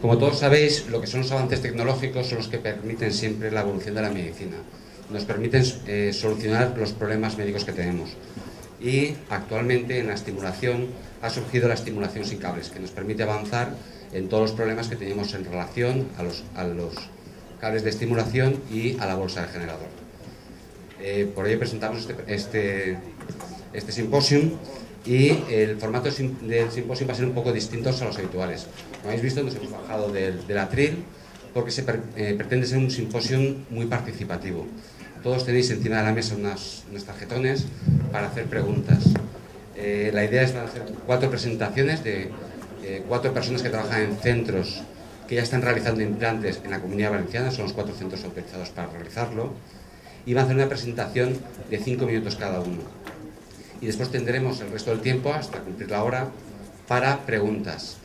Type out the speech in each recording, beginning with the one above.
Como todos sabéis, lo que son los avances tecnológicos son los que permiten siempre la evolución de la medicina. Nos permiten eh, solucionar los problemas médicos que tenemos. Y actualmente en la estimulación ha surgido la estimulación sin cables, que nos permite avanzar en todos los problemas que tenemos en relación a los, cables de estimulación y a la bolsa de generador. Eh, por ello presentamos este, este, este simposium y el formato del simposio va a ser un poco distinto a los habituales. Como habéis visto, nos hemos bajado del, del atril porque se eh, pretende ser un simposio muy participativo. Todos tenéis encima de la mesa unas, unas tarjetones para hacer preguntas. Eh, la idea es hacer cuatro presentaciones de eh, cuatro personas que trabajan en centros que ya están realizando implantes en la comunidad valenciana, son los cuatro centros autorizados para realizarlo, y van a hacer una presentación de cinco minutos cada uno y después tendremos el resto del tiempo hasta cumplir la hora para preguntas.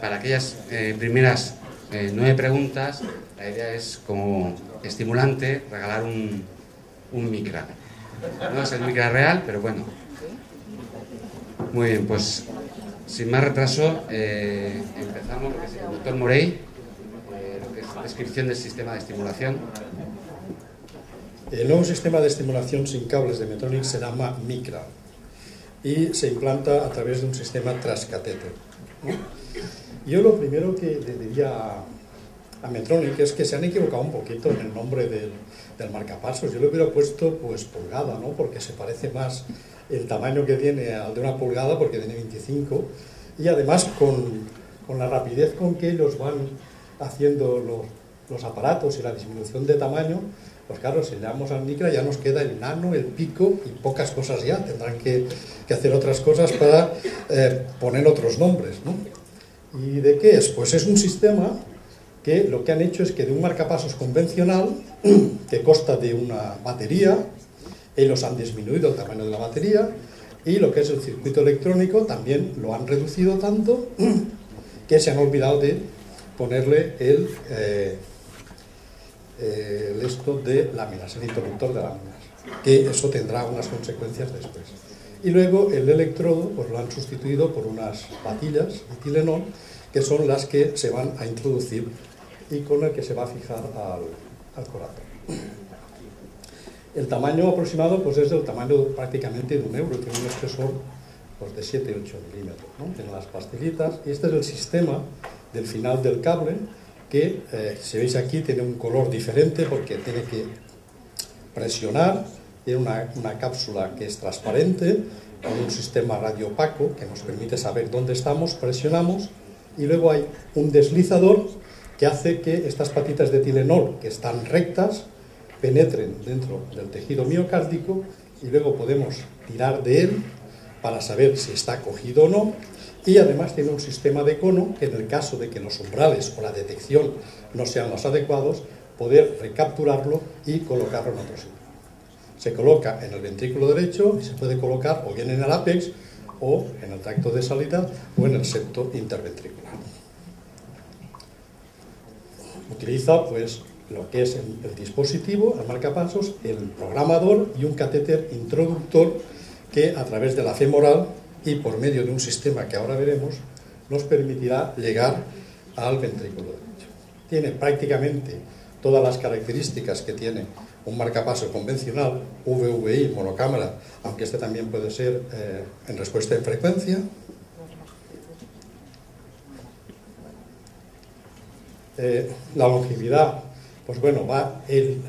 Para aquellas eh, primeras eh, nueve preguntas, la idea es como estimulante regalar un, un micra. No es el micra real, pero bueno. Muy bien, pues sin más retraso, eh, empezamos lo el doctor Morey, lo que es descripción del sistema de estimulación. El nuevo sistema de estimulación sin cables de Metronic se llama MICRA y se implanta a través de un sistema trascatéter. Yo lo primero que le diría a, Metronic es que se han equivocado un poquito en el nombre del, del marcapasos. Yo le hubiera puesto pues pulgada, ¿no? porque se parece más el tamaño que tiene al de una pulgada, porque tiene 25, y además con, con la rapidez con que ellos van haciendo los, los aparatos y la disminución de tamaño, pues claro, si le damos al micra ya nos queda el nano, el pico y pocas cosas ya. Tendrán que, hacer otras cosas para eh, poner otros nombres. ¿no? ¿Y de qué es? Pues es un sistema que lo que han hecho es que de un marcapasos convencional, que consta de una batería, ellos han disminuido el tamaño de la batería, y lo que es el circuito electrónico también lo han reducido tanto que se han olvidado de ponerle el... Eh, el esto de láminas, el interruptor de láminas, que eso tendrá unas consecuencias después. Y luego el electrodo pues lo han sustituido por unas patillas de Tilenol, que son las que se van a introducir y con el que se va a fijar al, al corazón. El tamaño aproximado pues es del tamaño prácticamente de un euro, tiene un espesor pues, de 7-8 milímetros. ¿no? Las pastillitas y este es el sistema del final del cable que, eh, si veis aquí, tiene un color diferente porque tiene que presionar, tiene una, una cápsula que es transparente, con un sistema radio opaco que nos permite saber dónde estamos, presionamos, y luego hay un deslizador que hace que estas patitas de Tilenol, que están rectas, penetren dentro del tejido miocárdico y luego podemos tirar de él para saber si está cogido o no y además tiene un sistema de cono que en el caso de que los umbrales o la detección no sean los adecuados, poder recapturarlo y colocarlo en otro sitio. Se coloca en el ventrículo derecho y se puede colocar o bien en el ápex o en el tracto de salida o en el septo interventricular. Utiliza pues lo que es el, el dispositivo, el marcapasos, el programador y un catéter introductor que a través de la femoral y por medio de un sistema que ahora veremos nos permitirá llegar al ventrículo derecho. Tiene prácticamente todas las características que tiene un marcapaso convencional, VVI, monocámara, aunque este también puede ser eh, en respuesta en frecuencia. Eh, la longevidad, pues bueno, va el,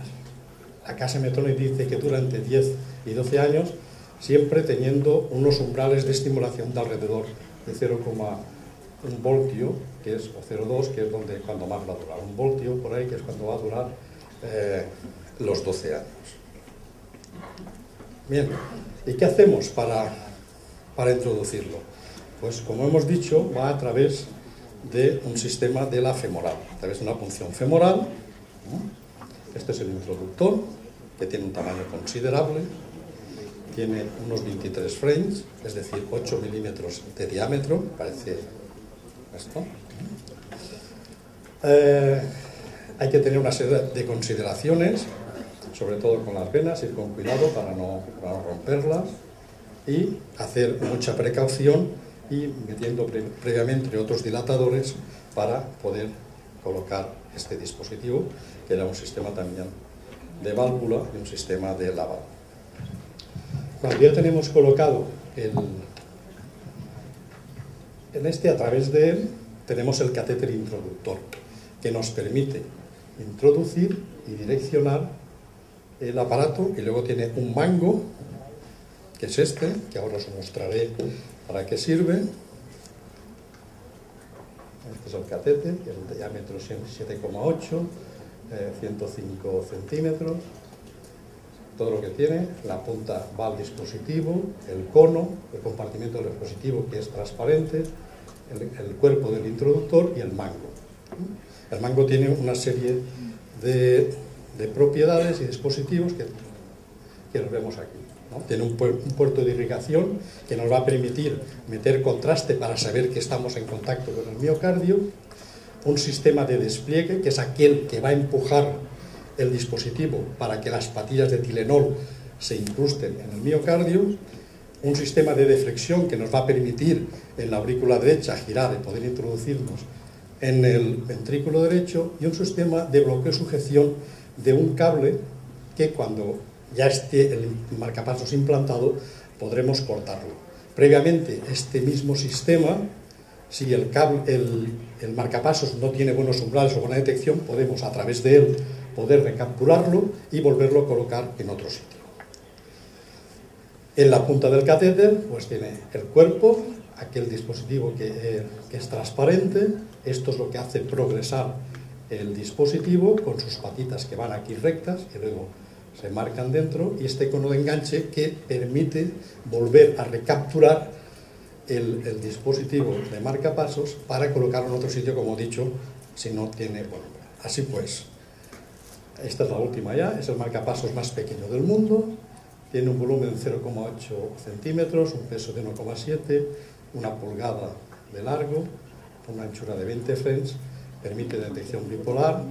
la casa Metronic dice que durante 10 y 12 años, siempre teniendo unos umbrales de estimulación de alrededor de 0,1 voltio, que es, o 0,2, que es donde, cuando más va a durar. Un voltio por ahí, que es cuando va a durar eh, los 12 años. Bien, ¿y qué hacemos para, para introducirlo? Pues como hemos dicho, va a través de un sistema de la femoral, a través de una punción femoral. Este es el introductor, que tiene un tamaño considerable, tiene unos 23 frames, es decir, 8 milímetros de diámetro, parece esto. Eh, hay que tener una serie de consideraciones, sobre todo con las venas, ir con cuidado para no, romperlas y hacer mucha precaución y metiendo pre previamente otros dilatadores para poder colocar este dispositivo, que era un sistema también de válvula y un sistema de lavado. Cuando ya tenemos colocado el, en este, a través de él, tenemos el catéter introductor, que nos permite introducir y direccionar el aparato y luego tiene un mango, que es este, que ahora os mostraré para qué sirve. Este es el catéter, el diámetro 7,8, 105 eh, centímetros. Todo lo que tiene, la punta va al dispositivo, el cono, el compartimento del dispositivo que es transparente, el, cuerpo del introductor y el mango. El mango tiene una serie de, propiedades y dispositivos que, que los vemos aquí. Tiene un, puerto de irrigación que nos va a permitir meter contraste para saber que estamos en contacto con el miocardio, un sistema de despliegue que es aquel que va a empujar el dispositivo para que las patillas de Tilenol se incrusten en el miocardio, un sistema de deflexión que nos va a permitir en la aurícula derecha girar y poder introducirnos en el ventrículo derecho y un sistema de bloqueo-sujeción de un cable que cuando ya esté el marcapasos implantado podremos cortarlo. Previamente este mismo sistema, si el, cable, el, el marcapasos no tiene buenos umbrales o buena detección, podemos a través de él poder recapturarlo y volverlo a colocar en otro sitio. En la punta del catéter pues tiene el cuerpo, aquel dispositivo que, eh, que, es transparente, esto es lo que hace progresar el dispositivo con sus patitas que van aquí rectas y luego se marcan dentro. Y este cono de enganche que permite volver a recapturar el, dispositivo de marcapasos para colocarlo en otro sitio, como he dicho, si no tiene... Bueno, así pues, esta es la última ya, es el marcapasos más pequeño del mundo, tiene un volumen de 0,8 centímetros, un peso de 1,7, una pulgada de largo, una anchura de 20 frames, permite detección bipolar,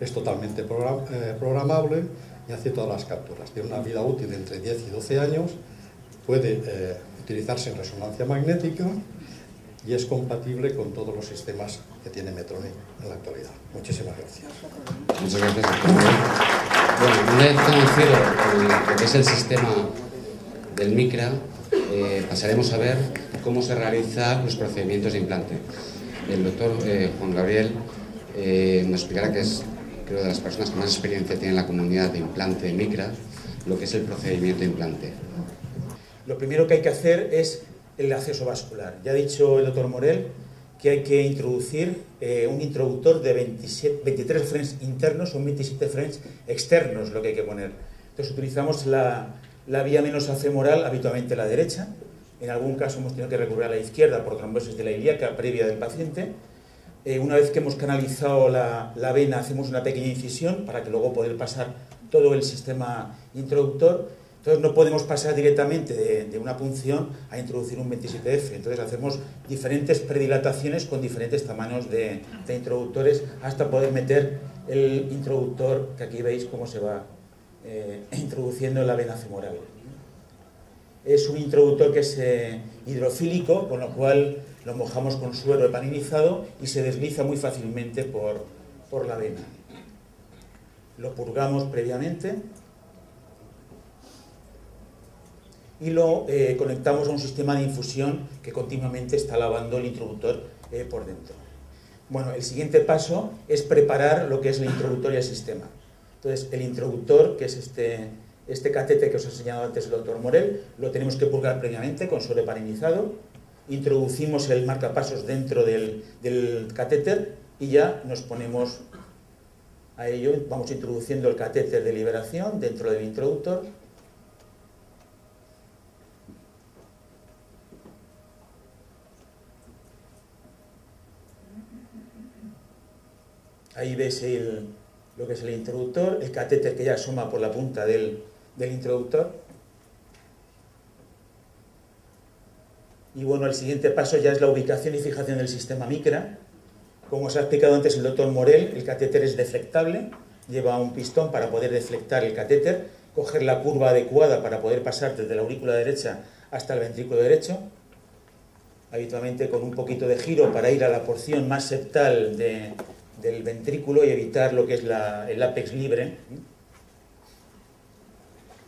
es totalmente eh, programable y hace todas las capturas. Tiene una vida útil de entre 10 y 12 años, puede eh, utilizarse en resonancia magnética y es compatible con todos los sistemas que tiene Metronic en la actualidad. Muchísimas gracias. Muchas gracias. Bueno, una vez conocido lo que es el sistema del MICRA, eh, pasaremos a ver cómo se realizan los procedimientos de implante. El doctor eh, Juan Gabriel eh, nos explicará que es, creo, de las personas que más experiencia tiene en la comunidad de implante MICRA, lo que es el procedimiento de implante. Lo primero que hay que hacer es el acceso vascular. Ya ha dicho el doctor Morel que hay que introducir eh, un introductor de 27, 23 frames internos o 27 frames externos, lo que hay que poner. Entonces utilizamos la, la vía menos femoral, habitualmente la derecha. En algún caso hemos tenido que recurrir a la izquierda por trombosis de la ilíaca previa del paciente. Eh, una vez que hemos canalizado la, la vena, hacemos una pequeña incisión para que luego poder pasar todo el sistema introductor entonces no podemos pasar directamente de, una punción a introducir un 27F. Entonces hacemos diferentes predilataciones con diferentes tamaños de, introductores hasta poder meter el introductor, que aquí veis cómo se va eh, introduciendo en la vena femoral. Es un introductor que es eh, hidrofílico, con lo cual lo mojamos con suero epaninizado y se desliza muy fácilmente por, por la vena. Lo purgamos previamente y lo eh, conectamos a un sistema de infusión que continuamente está lavando el introductor eh, por dentro. Bueno, el siguiente paso es preparar lo que es el introductor y el sistema. Entonces, el introductor, que es este, este catete que os ha enseñado antes el doctor Morel, lo tenemos que purgar previamente con suelo parinizado. Introducimos el marcapasos dentro del, del catéter y ya nos ponemos a ello. Vamos introduciendo el catéter de liberación dentro del introductor Ahí ves lo que es el introductor, el catéter que ya asoma por la punta del, introductor. Y bueno, el siguiente paso ya es la ubicación y fijación del sistema micra. Como os ha explicado antes el doctor Morel, el catéter es deflectable, lleva un pistón para poder deflectar el catéter, coger la curva adecuada para poder pasar desde la aurícula derecha hasta el ventrículo derecho, habitualmente con un poquito de giro para ir a la porción más septal de, del ventrículo y evitar lo que es el apex libre.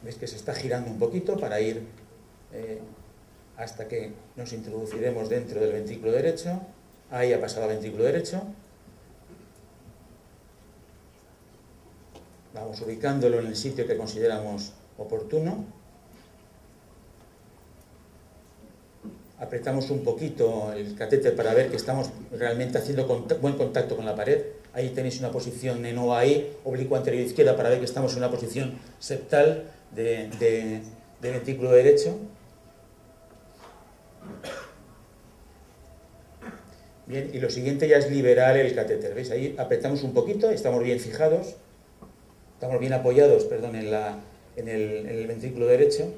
Ves que se está girando un poquito para ir eh, hasta que nos introduciremos dentro del ventrículo derecho. Ahí ha pasado al ventrículo derecho. Vamos ubicándolo en el sitio que consideramos oportuno. Apretamos un poquito el catéter para ver que estamos realmente haciendo buen contacto con la pared. Ahí tenéis una posición en OAI, oblicuo anterior izquierda, para ver que estamos en una posición septal de, de ventrículo derecho. Bien, y lo siguiente ya es liberar el catéter. ¿Veis? Ahí apretamos un poquito, estamos bien fijados, estamos bien apoyados, perdón, en, la, en, el, ventrículo derecho.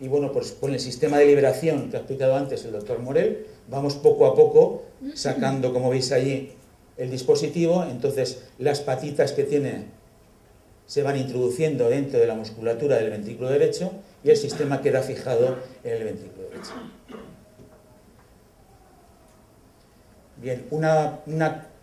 Y bueno, pues con el sistema de liberación que ha explicado antes el doctor Morel, vamos poco a poco sacando, como veis allí, el dispositivo. Entonces, las patitas que tiene se van introduciendo dentro de la musculatura del ventrículo derecho y el sistema queda fijado en el ventrículo derecho. Bien, un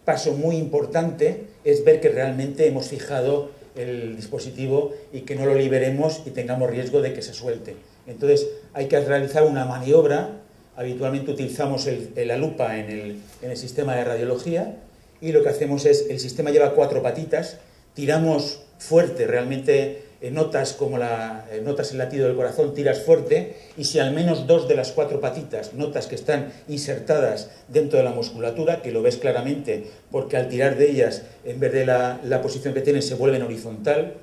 paso muy importante es ver que realmente hemos fijado el dispositivo y que no lo liberemos y tengamos riesgo de que se suelte. Entonces hay que realizar una maniobra, habitualmente utilizamos la lupa en el, sistema de radiología y lo que hacemos es, el sistema lleva cuatro patitas, tiramos fuerte, realmente notas como la, notas el latido del corazón, tiras fuerte y si al menos dos de las cuatro patitas notas que están insertadas dentro de la musculatura, que lo ves claramente porque al tirar de ellas, en vez de la, posición que tienen, se vuelven horizontal,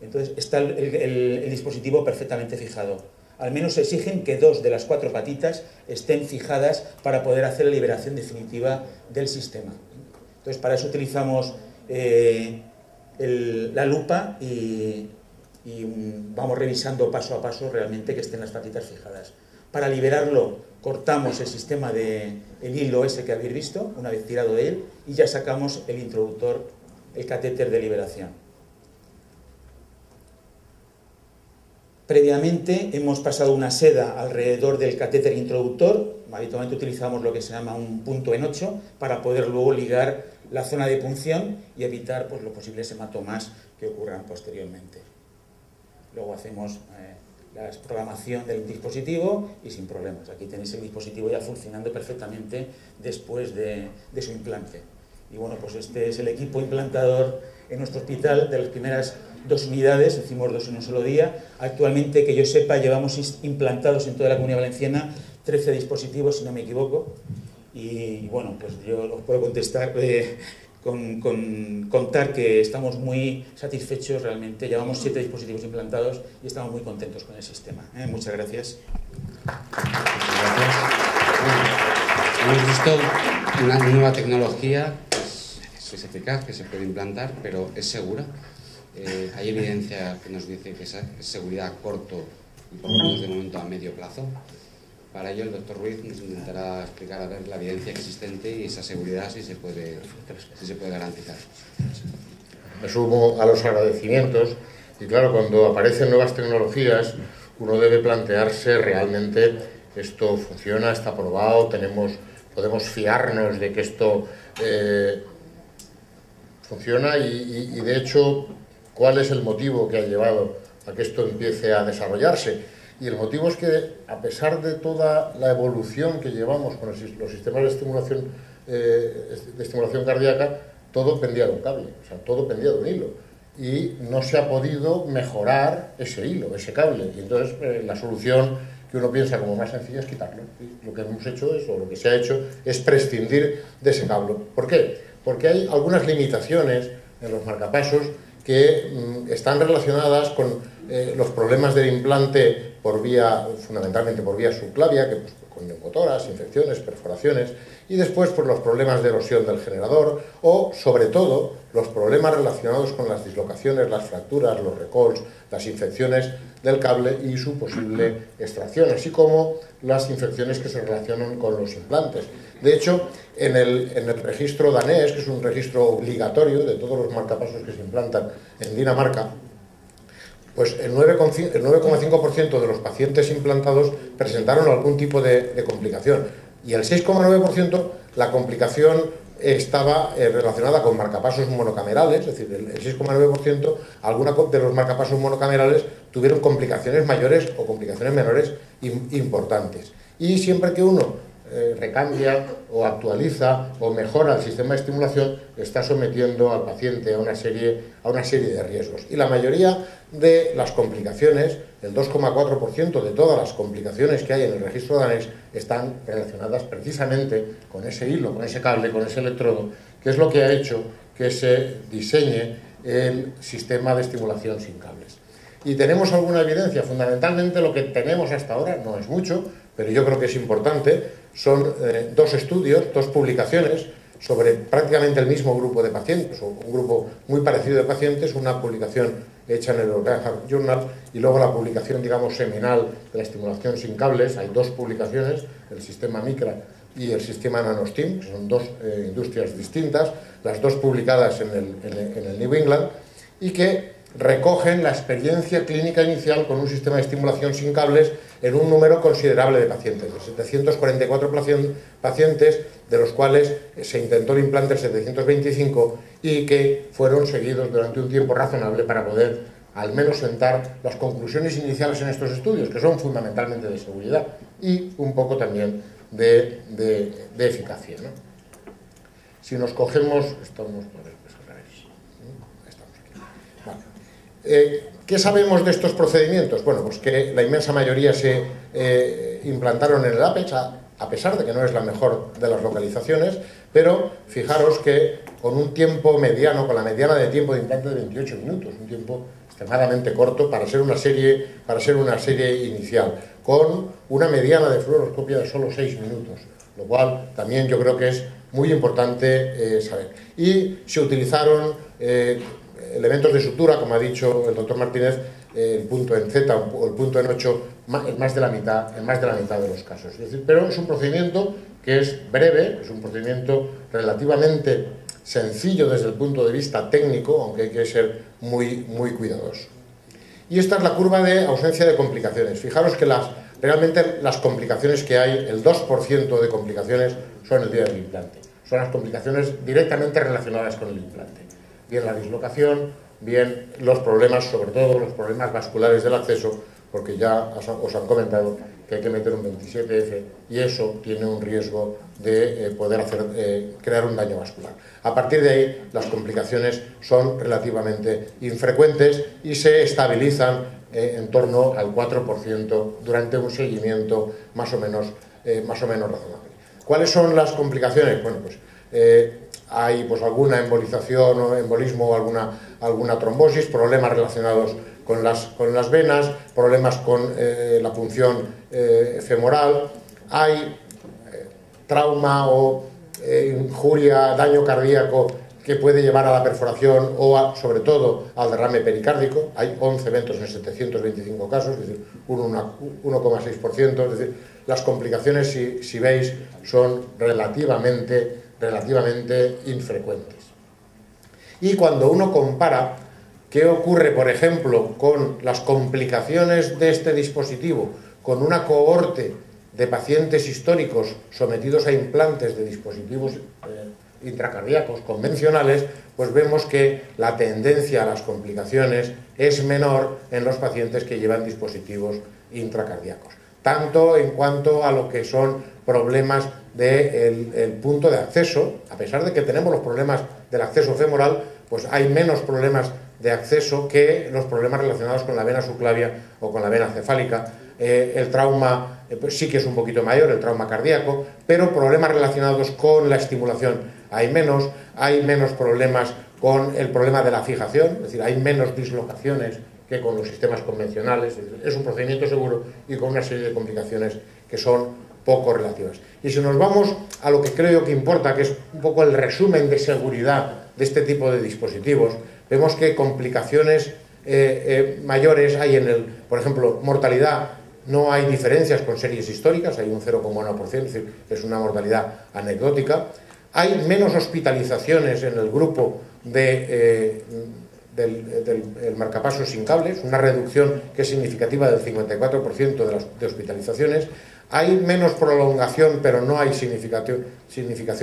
entonces está el, dispositivo perfectamente fijado. Al menos exigen que dos de las cuatro patitas estén fijadas para poder hacer la liberación definitiva del sistema. Entonces, para eso utilizamos eh, la lupa y, vamos revisando paso a paso realmente que estén las patitas fijadas. Para liberarlo cortamos el sistema de el hilo ese que habéis visto, una vez tirado de él, y ya sacamos el introductor, el catéter de liberación. Previamente hemos pasado una seda alrededor del catéter introductor, habitualmente utilizamos lo que se llama un punto en 8 para poder luego ligar la zona de punción y evitar pues, los posibles hematomas que ocurran posteriormente. Luego hacemos eh, la programación del dispositivo y sin problemas. Aquí tenéis el dispositivo ya funcionando perfectamente después de, de su implante. Y bueno, pues este es el equipo implantador en nuestro hospital de las primeras dos unidades, hicimos dos en un solo día. Actualmente, que yo sepa, llevamos implantados en toda la comunidad valenciana 13 dispositivos, si no me equivoco, y bueno, pues yo os puedo contestar eh, con, contar que estamos muy satisfechos realmente. Llevamos siete dispositivos implantados y estamos muy contentos con el sistema. ¿eh? Muchas gracias. gracias. hemos visto una nueva tecnología que es, eficaz, que se puede implantar, pero es segura. Eh, hay evidencia que nos dice que es seguridad a corto y por lo menos de momento a medio plazo. Para ello, el doctor Ruiz nos intentará explicar a ver la evidencia existente y esa seguridad si se puede, si se puede garantizar. Me sumo a los agradecimientos y claro, cuando aparecen nuevas tecnologías, uno debe plantearse realmente esto funciona, está probado, tenemos, podemos fiarnos de que esto eh, funciona y, y de hecho, ¿cuál es el motivo que ha llevado a que esto empiece a desarrollarse? Y el motivo es que, a pesar de toda la evolución que llevamos con los sistemas de estimulación, eh, de estimulación cardíaca, todo pendía de un cable, o sea, todo pendía de un hilo. Y no se ha podido mejorar ese hilo, ese cable. Y entonces eh, la solución que uno piensa como más sencilla es quitarlo. Y lo que hemos hecho es, o lo que se ha hecho, es prescindir de ese cable. ¿Por qué? Porque hay algunas limitaciones en los marcapasos que mm, están relacionadas con eh, los problemas del implante por vía, fundamentalmente por vía subclavia, que, pues, con neumotoras, infecciones, perforaciones, y después por los problemas de erosión del generador o, sobre todo, los problemas relacionados con las dislocaciones, las fracturas, los recols, las infecciones del cable y su posible extracción, así como las infecciones que se relacionan con los implantes. De hecho, en el, en el registro danés, que es un registro obligatorio de todos los marcapasos que se implantan en Dinamarca, pues el 9,5% de los pacientes implantados presentaron algún tipo de, complicación y el 6,9% la complicación estaba eh, relacionada con marcapasos monocamerales, es decir, el 6,9%, algunos de los marcapasos monocamerales tuvieron complicaciones mayores o complicaciones menores importantes. Y siempre que uno eh, recambia o actualiza o mejora el sistema de estimulación, está sometiendo al paciente a una serie, a una serie de riesgos. Y la mayoría de las complicaciones, el 2,4% de todas las complicaciones que hay en el registro danés, están relacionadas precisamente con ese hilo, con ese cable, con ese electrodo, que es lo que ha hecho que se diseñe el sistema de estimulación sin cables. Y tenemos alguna evidencia, fundamentalmente lo que tenemos hasta ahora, no es mucho, pero yo creo que es importante, son eh, dos estudios, dos publicaciones sobre prácticamente el mismo grupo de pacientes, o un grupo muy parecido de pacientes, una publicación hecha en el European Journal y luego la publicación, digamos, seminal de la estimulación sin cables. Hay dos publicaciones, el sistema Micra y el sistema NanoSteam, que son dos eh, industrias distintas, las dos publicadas en el New England, y que recogen la experiencia clínica inicial con un sistema de estimulación sin cables en un número considerable de pacientes, de 744 pacientes, de los cuales se intentó el implante el 725 y que fueron seguidos durante un tiempo razonable para poder al menos sentar las conclusiones iniciales en estos estudios, que son fundamentalmente de seguridad y un poco también de, eficacia. Si nos cogemos, estamos Eh, ¿Qué sabemos de estos procedimientos? Bueno, pues que la inmensa mayoría se eh, implantaron en el APEX, a, pesar de que no es la mejor de las localizaciones, pero fijaros que con un tiempo mediano, con la mediana de tiempo de implante de 28 minutos, un tiempo extremadamente corto para ser una serie, para ser una serie inicial, con una mediana de fluoroscopia de solo 6 minutos, lo cual también yo creo que es muy importante eh, saber. Y se utilizaron elementos de sutura, como ha dicho el doctor Martínez, el punto en Z o el punto en 8 en más de la mitad, en más de la mitad de los casos. pero es un procedimiento que es breve, es un procedimiento relativamente sencillo desde el punto de vista técnico, aunque hay que ser muy, muy cuidadoso. Y esta es la curva de ausencia de complicaciones. Fijaros que las, realmente las complicaciones que hay, el 2% de complicaciones son el día del implante. Son las complicaciones directamente relacionadas con el implante bien la dislocación, bien los problemas, sobre todo los problemas vasculares del acceso, porque ya os han comentado que hay que meter un 27F y eso tiene un riesgo de eh, poder hacer, eh, crear un daño vascular. A partir de ahí, las complicaciones son relativamente infrecuentes y se estabilizan eh, en torno al 4% durante un seguimiento más o menos, más o menos razonable. ¿Cuáles son las complicaciones? Bueno, pues hay pues alguna embolización o embolismo alguna, alguna trombosis, problemas relacionados con las, con las venas, problemas con eh, la punción eh, femoral, hay eh, trauma o injuria, daño cardíaco que puede llevar a la perforación o sobre todo al derrame pericárdico. Hay 11 eventos en 725 casos, es decir, 1,6%. Es decir, las complicaciones, si, si veis, son relativamente relativamente infrecuentes. Y cuando uno compara qué ocurre, por ejemplo, con las complicaciones de este dispositivo, con una cohorte de pacientes históricos sometidos a implantes de dispositivos eh, intracardíacos convencionales, pues vemos que la tendencia a las complicaciones es menor en los pacientes que llevan dispositivos intracardíacos, tanto en cuanto a lo que son problemas del punto de acceso, a pesar de que tenemos los problemas del acceso femoral, pues hay menos problemas de acceso que los problemas relacionados con la vena subclavia o con la vena cefálica. Eh, el trauma eh, pues sí que es un poquito mayor, el trauma cardíaco, pero problemas relacionados con la estimulación hay menos, hay menos problemas con el problema de la fijación, es decir, hay menos dislocaciones que con los sistemas convencionales. Es un procedimiento seguro y con una serie de complicaciones que son poco relativas. Y si nos vamos a lo que creo que importa, que es un poco el resumen de seguridad de este tipo de dispositivos, vemos que complicaciones eh, eh, mayores hay en el, por ejemplo, mortalidad, no hay diferencias con series históricas, hay un 0,1%, es decir, es una mortalidad anecdótica. Hay menos hospitalizaciones en el grupo de, eh, del, marcapasos sin cables, una reducción que es significativa del 54% de las de hospitalizaciones. Hay menos prolongación, pero no hay significación,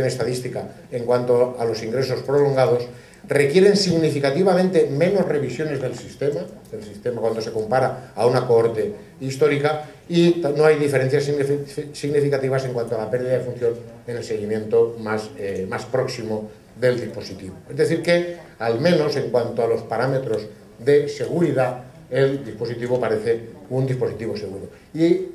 estadística en cuanto a los ingresos prolongados requieren significativamente menos revisiones del sistema, del sistema cuando se compara a una cohorte histórica y no hay diferencias significativas en cuanto a la pérdida de función en el seguimiento más, eh, más próximo del dispositivo. Es decir que, al menos en cuanto a los parámetros de seguridad, el dispositivo parece un dispositivo seguro. Y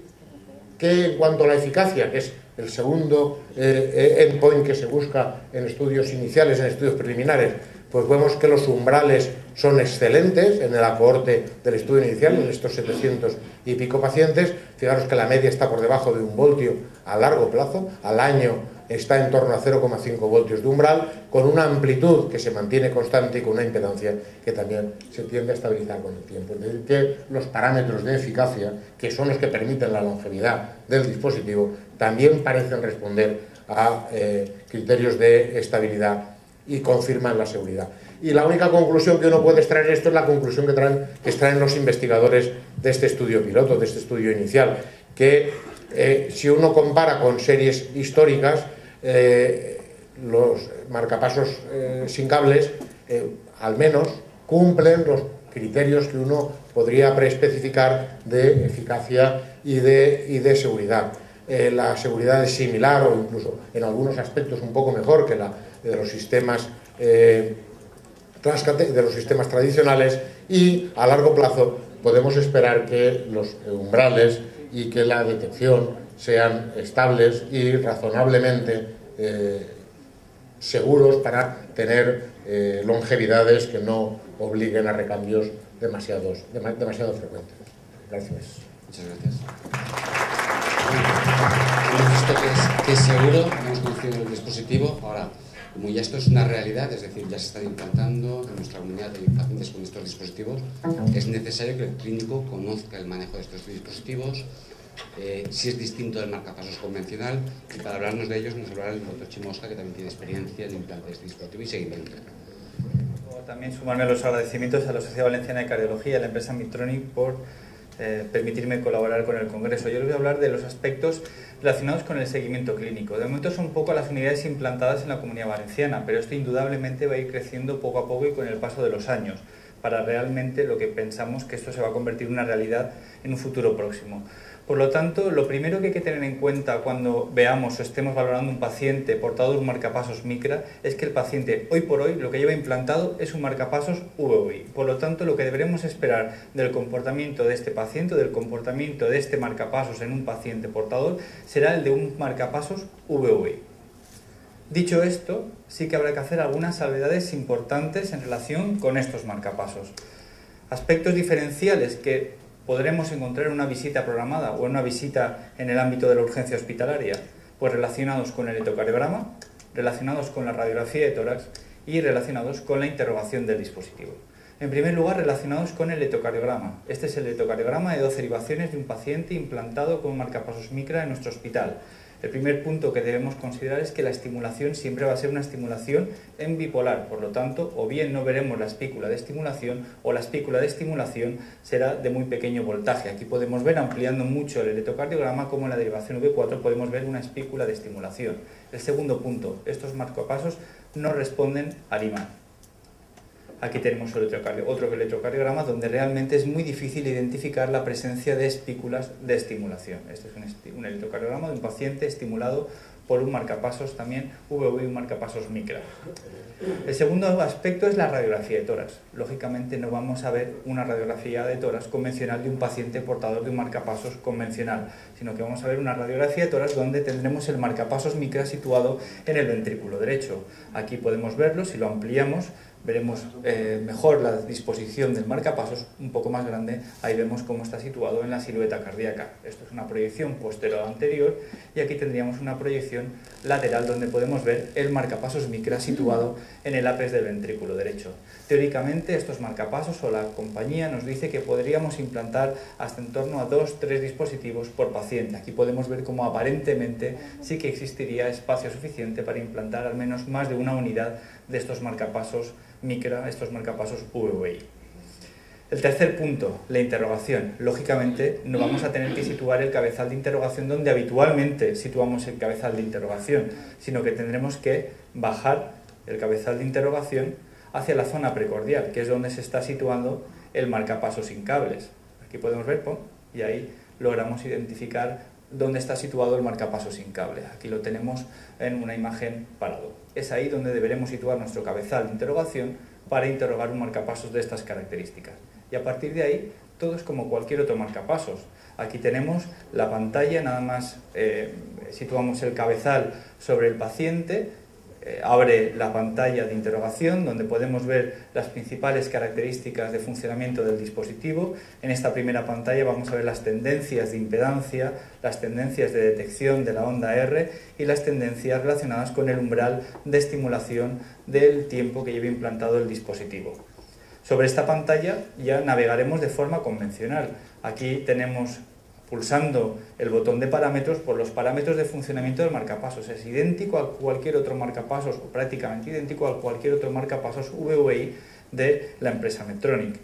que en cuanto a la eficacia, que es el segundo eh, eh, endpoint que se busca en estudios iniciales, en estudios preliminares, pues vemos que los umbrales son excelentes en la cohorte del estudio inicial, en estos 700 y pico pacientes. Fijaros que la media está por debajo de un voltio a largo plazo, al año está en torno a 0,5 voltios de umbral, con una amplitud que se mantiene constante y con una impedancia que también se tiende a estabilizar con el tiempo. Es decir, que los parámetros de eficacia, que son los que permiten la longevidad del dispositivo, también parecen responder a eh, criterios de estabilidad y confirman la seguridad. Y la única conclusión que uno puede extraer de esto es la conclusión que, traen, que extraen los investigadores de este estudio piloto, de este estudio inicial, que eh, si uno compara con series históricas, eh, los marcapasos eh, sin cables al menos cumplen los criterios que uno podría preespecificar de eficacia y de, y de seguridad. la seguridad es similar o incluso en algunos aspectos un poco mejor que la de los sistemas eh, de los sistemas tradicionales y a largo plazo podemos esperar que los umbrales y que la detección sean estables y razonablemente eh, seguros para tener eh, longevidades que no obliguen a recambios demasiados, demasiado frecuentes. Gracias. Muchas gracias. Hemos visto que es, que es seguro, hemos conocido el dispositivo. Ahora, como ya esto es una realidad, es decir, ya se están implantando en nuestra comunidad de pacientes con estos dispositivos, es necesario que el clínico conozca el manejo de estos dispositivos, eh, si es distinto del marcapasos convencional, y para hablarnos de ellos nos hablará el doctor Chimosca, que también tiene experiencia en implante de dispositivo y seguimiento. También sumarme los agradecimientos a la Sociedad Valenciana de Cardiología y a la empresa Mitronic por eh, permitirme colaborar con el Congreso. Yo les voy a hablar de los aspectos relacionados con el seguimiento clínico. De momento son un poco las unidades implantadas en la Comunidad Valenciana, pero esto indudablemente va a ir creciendo poco a poco y con el paso de los años, para realmente lo que pensamos que esto se va a convertir en una realidad en un futuro próximo. Por lo tanto, lo primero que hay que tener en cuenta cuando veamos o estemos valorando un paciente portador de un marcapasos micra es que el paciente hoy por hoy lo que lleva implantado es un marcapasos VUI. Por lo tanto, lo que deberemos esperar del comportamiento de este paciente, del comportamiento de este marcapasos en un paciente portador, será el de un marcapasos VUI. Dicho esto, sí que habrá que hacer algunas salvedades importantes en relación con estos marcapasos. Aspectos diferenciales que podremos encontrar una visita programada o una visita en el ámbito de la urgencia hospitalaria? Pues relacionados con el electrocardiograma, relacionados con la radiografía de tórax y relacionados con la interrogación del dispositivo. En primer lugar, relacionados con el electrocardiograma. Este es el electrocardiograma de 12 derivaciones de un paciente implantado con marcapasos micra en nuestro hospital. El primer punto que debemos considerar es que la estimulación siempre va a ser una estimulación en bipolar, por lo tanto, o bien no veremos la espícula de estimulación o la espícula de estimulación será de muy pequeño voltaje. Aquí podemos ver, ampliando mucho el electrocardiograma, como en la derivación V4 podemos ver una espícula de estimulación. El segundo punto, estos marcopasos no responden al imán. Aquí tenemos otro electrocardiograma donde realmente es muy difícil identificar la presencia de espículas de estimulación. Este es un, electrocardiograma de un paciente estimulado por un marcapasos también VV, un marcapasos micra. El segundo aspecto es la radiografía de tórax. Lógicamente no vamos a ver una radiografía de tórax convencional de un paciente portador de un marcapasos convencional, sino que vamos a ver una radiografía de tórax donde tendremos el marcapasos micra situado en el ventrículo derecho. Aquí podemos verlo, si lo ampliamos, veremos eh, mejor la disposición del marcapasos, un poco más grande, ahí vemos cómo está situado en la silueta cardíaca. Esto es una proyección posterior anterior y aquí tendríamos una proyección lateral donde podemos ver el marcapasos micra situado en el ápice del ventrículo derecho. Teóricamente estos marcapasos o la compañía nos dice que podríamos implantar hasta en torno a 2-3 dispositivos por paciente. Aquí podemos ver cómo aparentemente sí que existiría espacio suficiente para implantar al menos más de una unidad de estos marcapasos micra, estos marcapasos VVI. El tercer punto, la interrogación. Lógicamente, no vamos a tener que situar el cabezal de interrogación donde habitualmente situamos el cabezal de interrogación, sino que tendremos que bajar el cabezal de interrogación hacia la zona precordial, que es donde se está situando el marcapasos sin cables. Aquí podemos ver, y ahí logramos identificar dónde está situado el marcapasos sin cable. Aquí lo tenemos en una imagen parado. Es ahí donde deberemos situar nuestro cabezal de interrogación para interrogar un marcapasos de estas características y a partir de ahí todo es como cualquier otro marcapasos. Aquí tenemos la pantalla, nada más eh, situamos el cabezal sobre el paciente, abre la pantalla de interrogación donde podemos ver las principales características de funcionamiento del dispositivo. En esta primera pantalla vamos a ver las tendencias de impedancia, las tendencias de detección de la onda R y las tendencias relacionadas con el umbral de estimulación del tiempo que lleva implantado el dispositivo. Sobre esta pantalla ya navegaremos de forma convencional. Aquí tenemos pulsando el botón de parámetros por los parámetros de funcionamiento del marcapasos. Es idéntico a cualquier otro marcapasos o prácticamente idéntico a cualquier otro marcapasos VVI de la empresa Medtronic.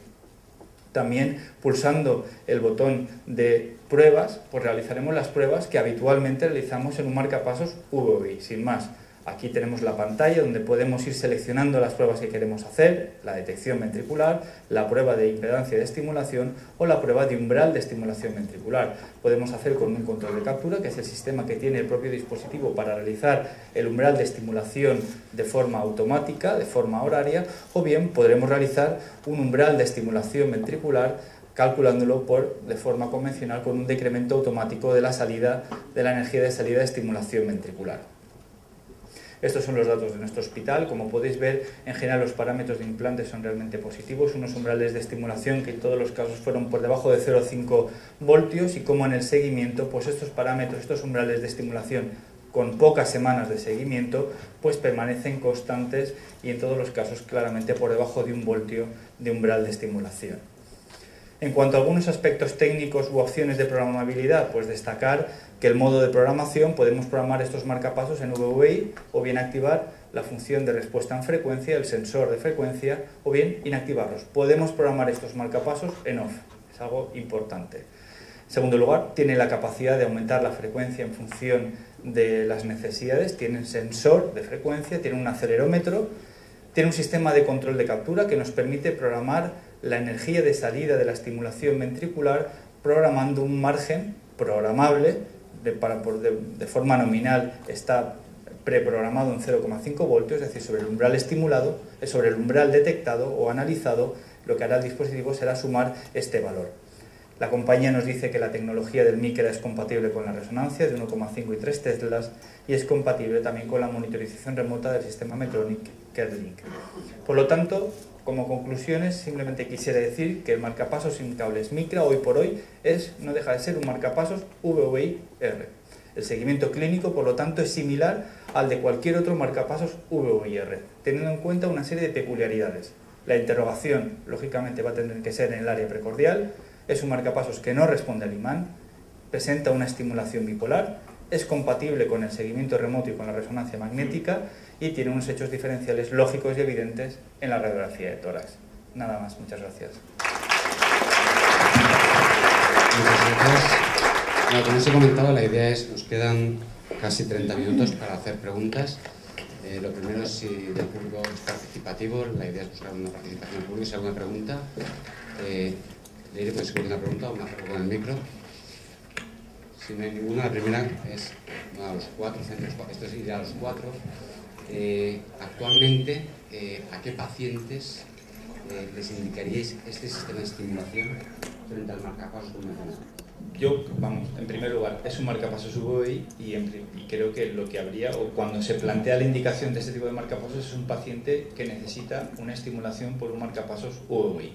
También pulsando el botón de pruebas, pues realizaremos las pruebas que habitualmente realizamos en un marcapasos VVI, sin más. Aquí tenemos la pantalla donde podemos ir seleccionando las pruebas que queremos hacer, la detección ventricular, la prueba de impedancia de estimulación o la prueba de umbral de estimulación ventricular. Podemos hacer con un control de captura, que es el sistema que tiene el propio dispositivo para realizar el umbral de estimulación de forma automática, de forma horaria, o bien podremos realizar un umbral de estimulación ventricular calculándolo por, de forma convencional con un decremento automático de la salida de la energía de salida de estimulación ventricular. Estos son los datos de nuestro hospital. Como podéis ver, en general los parámetros de implantes son realmente positivos, unos umbrales de estimulación que en todos los casos fueron por debajo de 0,5 voltios y como en el seguimiento, pues estos parámetros, estos umbrales de estimulación con pocas semanas de seguimiento, pues permanecen constantes y en todos los casos claramente por debajo de un voltio de umbral de estimulación. En cuanto a algunos aspectos técnicos u opciones de programabilidad, pues destacar que el modo de programación podemos programar estos marcapasos en VVI o bien activar la función de respuesta en frecuencia, el sensor de frecuencia, o bien inactivarlos. Podemos programar estos marcapasos en off, es algo importante. En segundo lugar, tiene la capacidad de aumentar la frecuencia en función de las necesidades, tiene sensor de frecuencia, tiene un acelerómetro, tiene un sistema de control de captura que nos permite programar la energía de salida de la estimulación ventricular programando un margen programable de, forma nominal está preprogramado en 0,5 voltios, es decir, sobre el umbral estimulado, eh, sobre el umbral detectado o analizado, lo que hará el dispositivo será sumar este valor. La compañía nos dice que la tecnología del Micra es compatible con la resonancia de 1,5 y 3 teslas y es compatible también con la monitorización remota del sistema Metronic CareLink. Por lo tanto, como conclusiones, simplemente quisiera decir que el marcapasos sin cables micra hoy por hoy es, no deja de ser un marcapasos VVI-R. El seguimiento clínico, por lo tanto, es similar al de cualquier otro marcapasos VVI-R, teniendo en cuenta una serie de peculiaridades. La interrogación, lógicamente, va a tener que ser en el área precordial, es un marcapasos que no responde al imán, presenta una estimulación bipolar, es compatible con el seguimiento remoto y con la resonancia magnética y tiene unos hechos diferenciales lógicos y evidentes en la radiografía de tórax. Nada más, muchas gracias. Muchas gracias. Bueno, como os he comentado, la idea es, nos quedan casi 30 minutos para hacer preguntas. Eh, lo primero es si del público es participativo, la idea es buscar una participación pública, si hay alguna pregunta. Eh, le iré una pregunta o una con el micro. Si no hay ninguna, la primera es a los cuatro centros, esto es ir a los cuatro. Eh, actualmente, eh, ¿a qué pacientes eh, les indicaríais este sistema de estimulación frente al marcapasos convencional? Yo, vamos, en primer lugar, es un marcapasos VI y, y, creo que lo que habría, o cuando se plantea la indicación de este tipo de marcapasos, es un paciente que necesita una estimulación por un marcapasos VI.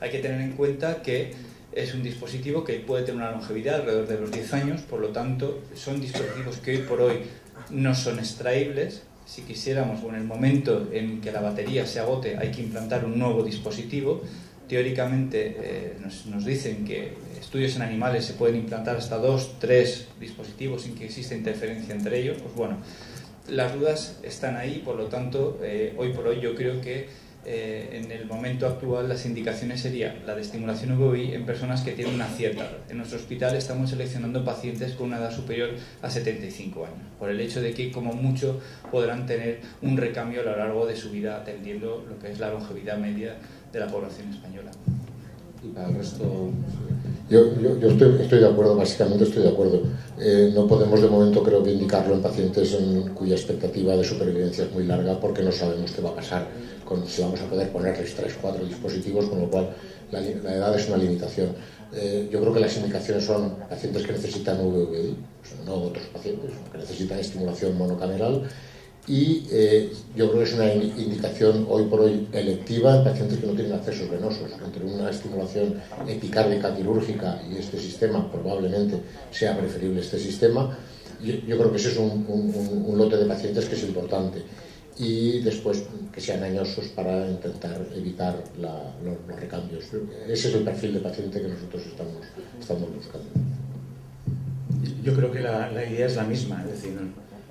Hay que tener en cuenta que es un dispositivo que puede tener una longevidad alrededor de los 10 años, por lo tanto, son dispositivos que hoy por hoy no son extraíbles, si quisiéramos o en el momento en que la batería se agote hay que implantar un nuevo dispositivo. Teóricamente eh, nos, dicen que estudios en animales se pueden implantar hasta dos, tres dispositivos sin que exista interferencia entre ellos. Pues bueno, las dudas están ahí, por lo tanto, eh, hoy por hoy yo creo que eh, en el momento actual las indicaciones serían la de estimulación VI en personas que tienen una cierta edad. En nuestro hospital estamos seleccionando pacientes con una edad superior a 75 años, por el hecho de que como mucho podrán tener un recambio a lo largo de su vida atendiendo lo que es la longevidad media de la población española. Y para el resto yo, yo, estoy, de acuerdo, básicamente estoy de acuerdo. Eh, no podemos de momento, creo indicarlo en pacientes en cuya expectativa de supervivencia es muy larga porque no sabemos qué va a pasar, con, si vamos a poder ponerles 3, 4 dispositivos, con lo cual la, edad es una limitación. Eh, yo creo que las indicaciones son pacientes que necesitan VVI, no otros pacientes, que necesitan estimulación monocameral y eh, yo creo que es una indicación hoy por hoy electiva en pacientes que no tienen accesos venosos. Entre una estimulación epicárdica quirúrgica y este sistema, probablemente sea preferible este sistema. Yo, yo creo que ese es un, un, lote de pacientes que es importante. Y después que sean añosos para intentar evitar los, recambios. Ese es el perfil de paciente que nosotros estamos, estamos buscando. Yo creo que la, la idea es la misma, es decir,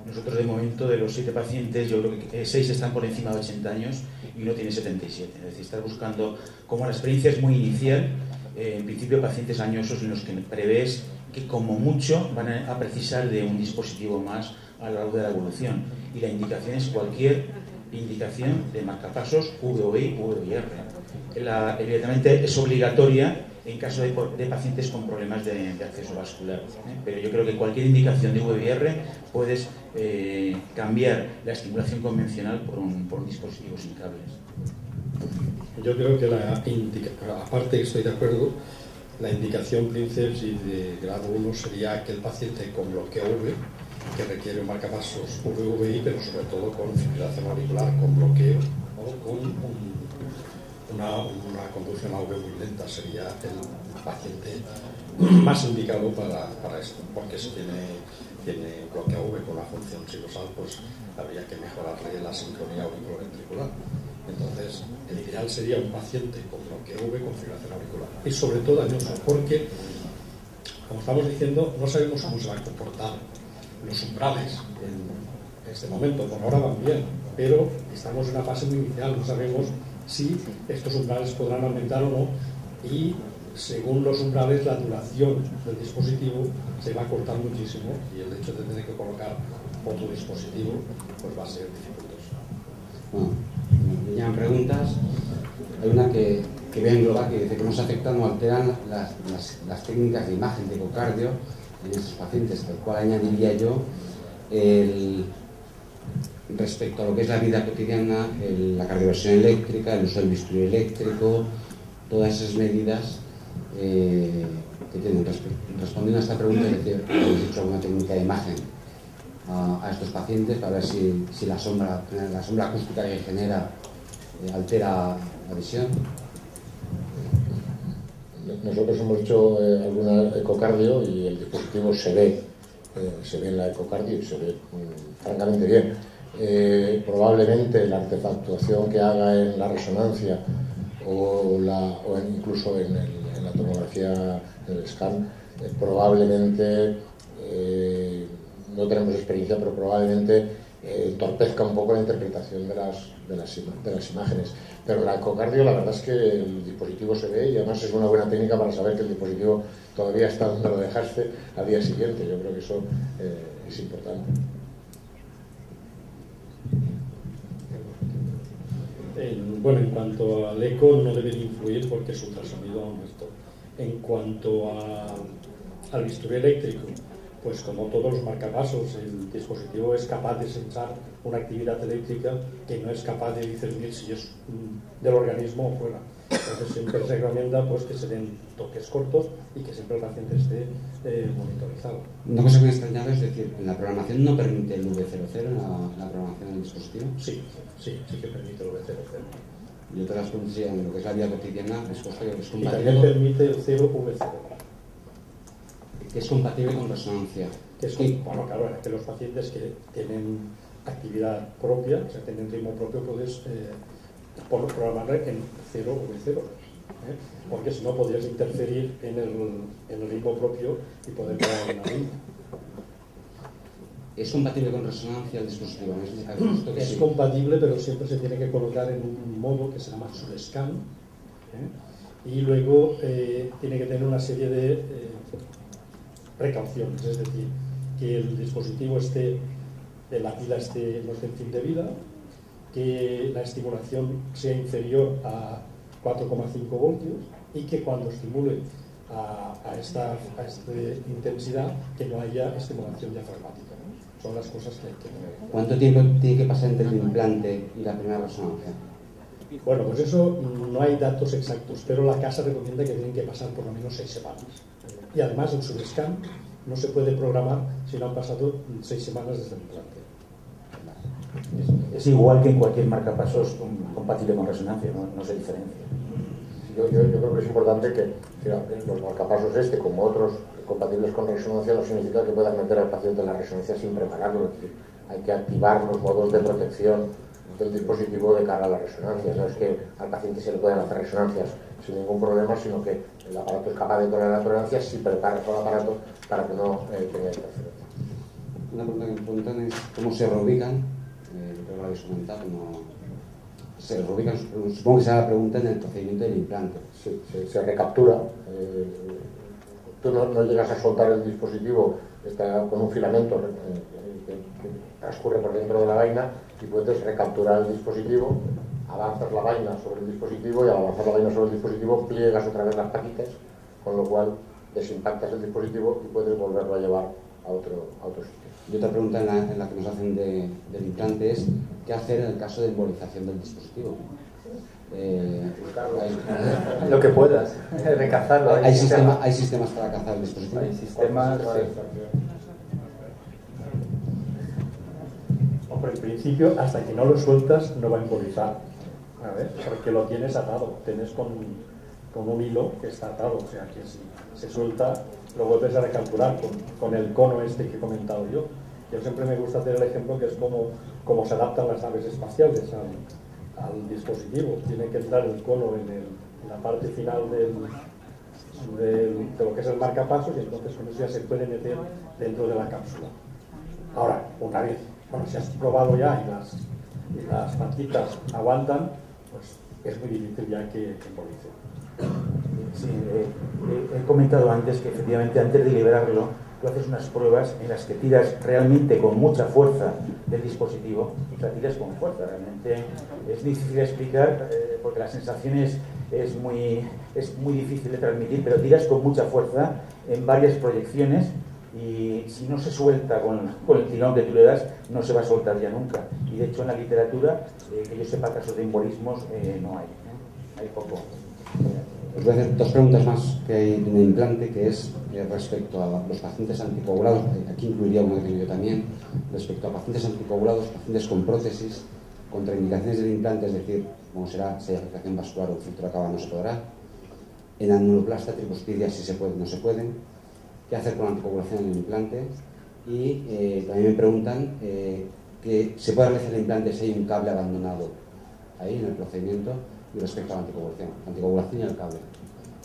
nosotros de momento de los siete pacientes, yo creo que seis están por encima de 80 años y uno tiene 77. Es decir, estar buscando, como la experiencia es muy inicial, eh, en principio pacientes añosos en los que prevés que como mucho van a precisar de un dispositivo más a lo largo de la evolución. Y la indicación es cualquier indicación de marcapasos VOI, VOIR. La, evidentemente es obligatoria en caso de, pacientes con problemas de, acceso vascular. ¿eh? Pero yo creo que cualquier indicación de VBR puedes eh, cambiar la estimulación convencional por un, dispositivo sin cables. Yo creo que la aparte estoy de acuerdo, la indicación Princeps y de grado 1 sería aquel paciente con bloqueo V que requiere un marcapasos VVI, pero sobre todo con fibrilación auricular, con bloqueo o con un una, una conducción AV muy lenta sería el paciente más indicado para, para esto, porque si tiene, tiene bloqueo AV con la función sinusal, pues habría que mejorarle la sincronía auriculoventricular. Entonces, el ideal sería un paciente con bloqueo V con fibrilación auricular. Y sobre todo añoso, porque, como estamos diciendo, no sabemos cómo se van a comportar los umbrales en este momento. Por ahora van bien, pero estamos en una fase muy inicial, no sabemos si estos umbrales podrán aumentar o no y según los umbrales la duración del dispositivo se va a cortar muchísimo y el hecho de tener que colocar otro dispositivo pues va a ser dificultoso. Bueno, me preguntas. Hay una que, que voy a englobar que dice que no se afectan o alteran las, las, técnicas de imagen de ecocardio en estos pacientes, al cual añadiría yo el, respecto a lo que es la vida cotidiana, la cardioversión eléctrica, el uso del bisturí eléctrico, todas esas medidas eh, que tienen. Respondiendo a esta pregunta, es decir, ¿habéis hecho alguna técnica de imagen a, estos pacientes para ver si, si, la, sombra, la sombra acústica que genera eh, altera la visión? Nosotros hemos hecho eh, alguna ecocardio y el dispositivo se ve, se ve en la ecocardio y se ve mm, francamente bien eh, probablemente la artefactuación que haga en la resonancia o, incluso en, la tomografía, en el scan, eh, probablemente, eh, no tenemos experiencia, pero probablemente entorpezca un poco la interpretación de las, de las, de las imágenes. Pero la ecocardio, la verdad es que el dispositivo se ve y además es una buena técnica para saber que el dispositivo todavía está donde lo dejaste al día siguiente. Yo creo que eso es importante. Bueno, en cuanto al eco no debe influir porque es ultrasonido nuestro. En cuanto al bisturí eléctrico, pues como todos los marcapasos, el dispositivo es capaz de sensar una actividad eléctrica que no es capaz de discernir si es del organismo o fuera. Entonces siempre se recomienda pues, que se den toques cortos y que siempre el paciente esté eh, monitorizado. Una cosa que me ha extrañado es decir, ¿la programación no permite el V00 en la, programación del dispositivo? Sí, sí, sí que permite el V00. Y otras preguntas en lo que es la vida cotidiana, es que es compatible. Y también permite el 0V0. Que es compatible con resonancia. Que es, bueno, claro, que los pacientes que tienen actividad propia, o sea, tienen ritmo propio, puedes eh, programarle en 0V0. ¿eh? Porque si no podrías interferir en el, en el ritmo propio y poder crear una línea. ¿Es compatible con resonancia el dispositivo? Es, compatible, pero siempre se tiene que colocar en un modo que se llama SURESCAN. ¿eh? Y luego eh, tiene que tener una serie de eh, precauciones, es decir, que el dispositivo esté, la pila esté, no esté en fin de vida, que la estimulación sea inferior a 4,5 voltios y que cuando estimule a, esta, a esta intensidad que no haya estimulación diafragmática. Son las cosas que hay que tener. ¿Cuánto tiempo tiene que pasar entre el implante y la primera resonancia? Bueno, pues eso no hay datos exactos, pero la casa recomienda que tienen que pasar por lo menos seis semanas. Y además en su scan no se puede programar si no han pasado seis semanas desde el implante. Es, igual que en cualquier marcapasos compatible con resonancia, no, se diferencia. Yo, yo, yo, creo que es importante que, los marcapasos este, como otros compatibles con resonancia, no significa que puedan meter al paciente en la resonancia sin prepararlo. hay que activar los modos de protección del dispositivo de cara a la resonancia. No es que al paciente se le puedan hacer resonancias sin ningún problema, sino que el aparato es capaz de tolerar la tolerancia si prepara todo el aparato para que no eh, tenga interferencia. Una pregunta que me preguntan es cómo se reubican, que lo habéis no... se supongo que se la pregunta en el procedimiento del implante. Sí, se, recaptura. Eh, tú no, llegas a soltar el dispositivo, está con un filamento eh, que, transcurre por dentro de la vaina y puedes recapturar el dispositivo, avanzas la vaina sobre el dispositivo y al avanzar la vaina sobre el dispositivo pliegas otra vez las paquitas, con lo cual desimpactas el dispositivo y puedes volverlo a llevar a otro, a otro sitio. Y otra pregunta en la, que nos hacen de, del implante es ¿qué hacer en el caso de embolización del dispositivo? Eh, lo que puedas, recazarlo. Hay, hay sistemas para cazar el dispositivo. Hay sistemas. Hombre, en principio, hasta que no lo sueltas, no va a embolizar. A ver, porque lo tienes atado. Tienes con, con un hilo que está atado. O sea que si se suelta, lo vuelves a recalcular con, con el cono este que he comentado yo. Yo siempre me gusta hacer el ejemplo que es como, como se adaptan las naves espaciales al dispositivo. Tiene que entrar el cono en, la parte final del, de lo que es el marcapasos y entonces con eso ya se puede meter dentro de la cápsula. Ahora, una vez, bueno, si has probado ya y las, y las patitas aguantan, pues es muy difícil ya que, que Sí, eh, eh, he comentado antes que efectivamente antes de liberarlo tú haces unas pruebas en las que tiras realmente con mucha fuerza del dispositivo, y la tiras con fuerza, realmente es difícil explicar eh, porque la sensación es, muy, es muy difícil de transmitir, pero tiras con mucha fuerza en varias proyecciones y si no se suelta con, el tirón que tú le das, no se va a soltar ya nunca. Y de hecho en la literatura, que yo sepa casos de embolismos, no hay, hay poco. Os voy a hacer dos preguntas más que hay en el implante, que es eh, respecto a los pacientes anticoagulados, aquí incluiría uno que yo también, respecto a pacientes anticoagulados, pacientes con prótesis, contraindicaciones del implante, es decir, como será si hay afectación vascular o filtro acaba no se podrá, en anuloplasta, tricuspidia, si se puede, no se pueden, qué hacer con la anticoagulación en el implante, y eh, también me preguntan eh, que se puede realizar el implante si hay un cable abandonado ahí en el procedimiento, respecto a la anticoagulación, y el cable.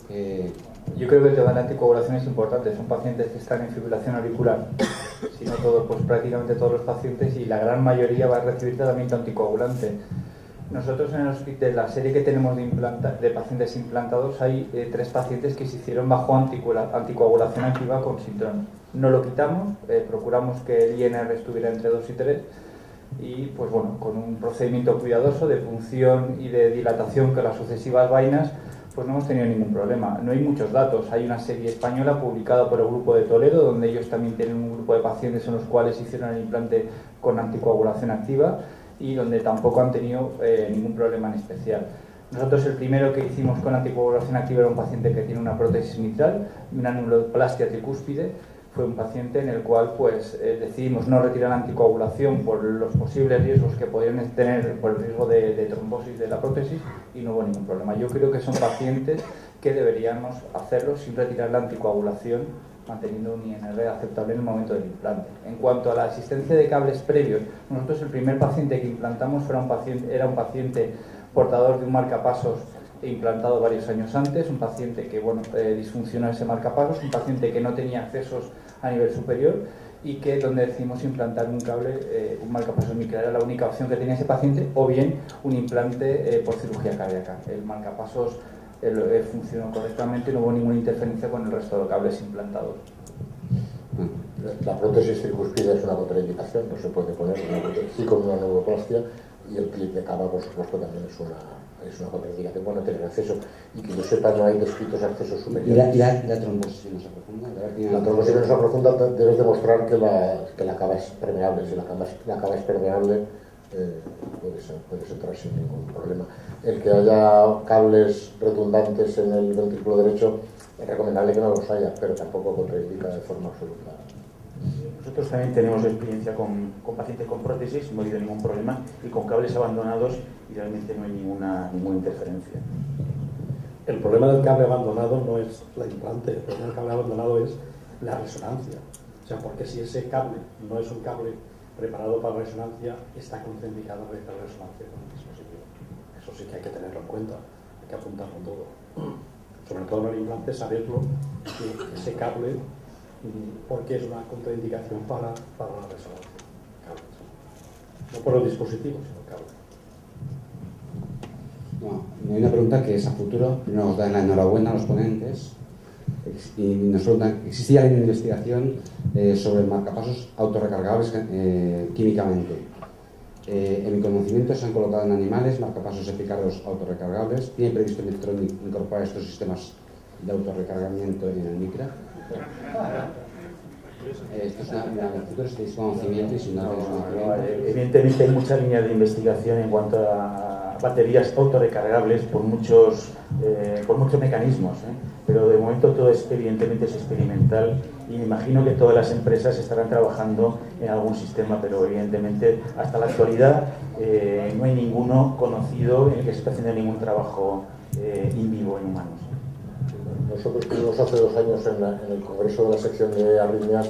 Eh, Yo creo que el tema de la anticoagulación es importante. Son pacientes que están en fibrilación auricular, si no todos, pues prácticamente todos los pacientes, y la gran mayoría va a recibir tratamiento anticoagulante. Nosotros en el hospital, la serie que tenemos de, de pacientes implantados, hay eh, tres pacientes que se hicieron bajo anticoagulación activa con Sintron. No lo quitamos, eh, procuramos que el INR estuviera entre 2 y 3 y pues bueno, con un procedimiento cuidadoso de punción y de dilatación con las sucesivas vainas, pues no hemos tenido ningún problema. No hay muchos datos. Hay una serie española publicada por el grupo de Toledo, donde ellos también tienen un grupo de pacientes en los cuales hicieron el implante con anticoagulación activa y donde tampoco han tenido eh, ningún problema en especial. Nosotros el primero que hicimos con anticoagulación activa era un paciente que tiene una prótesis mitral, una anuloplastia tricúspide, fue un paciente en el cual pues eh, decidimos no retirar la anticoagulación por los posibles riesgos que podían tener por el riesgo de, trombosis de la prótesis y no hubo ningún problema. Yo creo que son pacientes que deberíamos hacerlo sin retirar la anticoagulación manteniendo un INR aceptable en el momento del implante. En cuanto a la asistencia de cables previos, nosotros el primer paciente que implantamos era un paciente portador de un marcapasos implantado varios años antes, un paciente que bueno, eh, disfuncionó ese marcapasos, un paciente que no tenía accesos a nivel superior y que donde decidimos implantar un cable, eh, un marcapasos micro era la única opción que tenía ese paciente o bien un implante eh, por cirugía cardíaca. El marcapasos eh, funcionó correctamente y no hubo ninguna interferencia con el resto de cables implantados. La prótesis circunspida es una contraindicación, no se puede poner prótesis con una neuroplastia y el clip de cava, por supuesto, también es una, es una contraindicación bueno tener acceso y que yo sepa no hay descritos accesos superiores. ¿Y la, y la, trombosis venosa profunda? La trombosis venosa profunda debes demostrar que la, que la cava es permeable. Si la cava es, la cava es permeable, eh, puede, ser, puede entrar sin ningún problema. El que haya cables redundantes en el ventrículo derecho es recomendable que no los haya, pero tampoco contraindica de forma absoluta. Nosotros también tenemos experiencia con, con, pacientes con prótesis, no ha habido ningún problema, y con cables abandonados y realmente no hay ninguna, ninguna interferencia. El problema del cable abandonado no es la implante, el problema del cable abandonado es la resonancia. O sea, porque si ese cable no es un cable preparado para resonancia, está contraindicado realizar resonancia con el dispositivo. Eso sí que hay que tenerlo en cuenta, hay que apuntarlo todo. Sobre todo en el implante, saberlo que ese cable porque es una contraindicación para, para la resonancia. No por el dispositivo, sino cable. No, hay una pregunta que es a futuro. Nos dan la enhorabuena a los ponentes. Y nos preguntan, ¿existía alguna investigación eh, sobre marcapasos autorrecargables eh, químicamente? Eh, en mi conocimiento se han colocado en animales marcapasos eficaces autorrecargables. ¿Tiene previsto Medtronic incorporar estos sistemas de autorrecargamiento en el MICRA? Esto es una, y Evidentemente hay muchas líneas de investigación en cuanto a baterías autorrecargables por muchos, eh, por muchos mecanismos, ¿eh? pero de momento todo es, evidentemente es experimental y me imagino que todas las empresas estarán trabajando en algún sistema, pero evidentemente hasta la actualidad eh, no hay ninguno conocido en el que se esté haciendo ningún trabajo in vivo en humanos. Nosotros tuvimos hace dos años en, el Congreso de la sección de arritmias,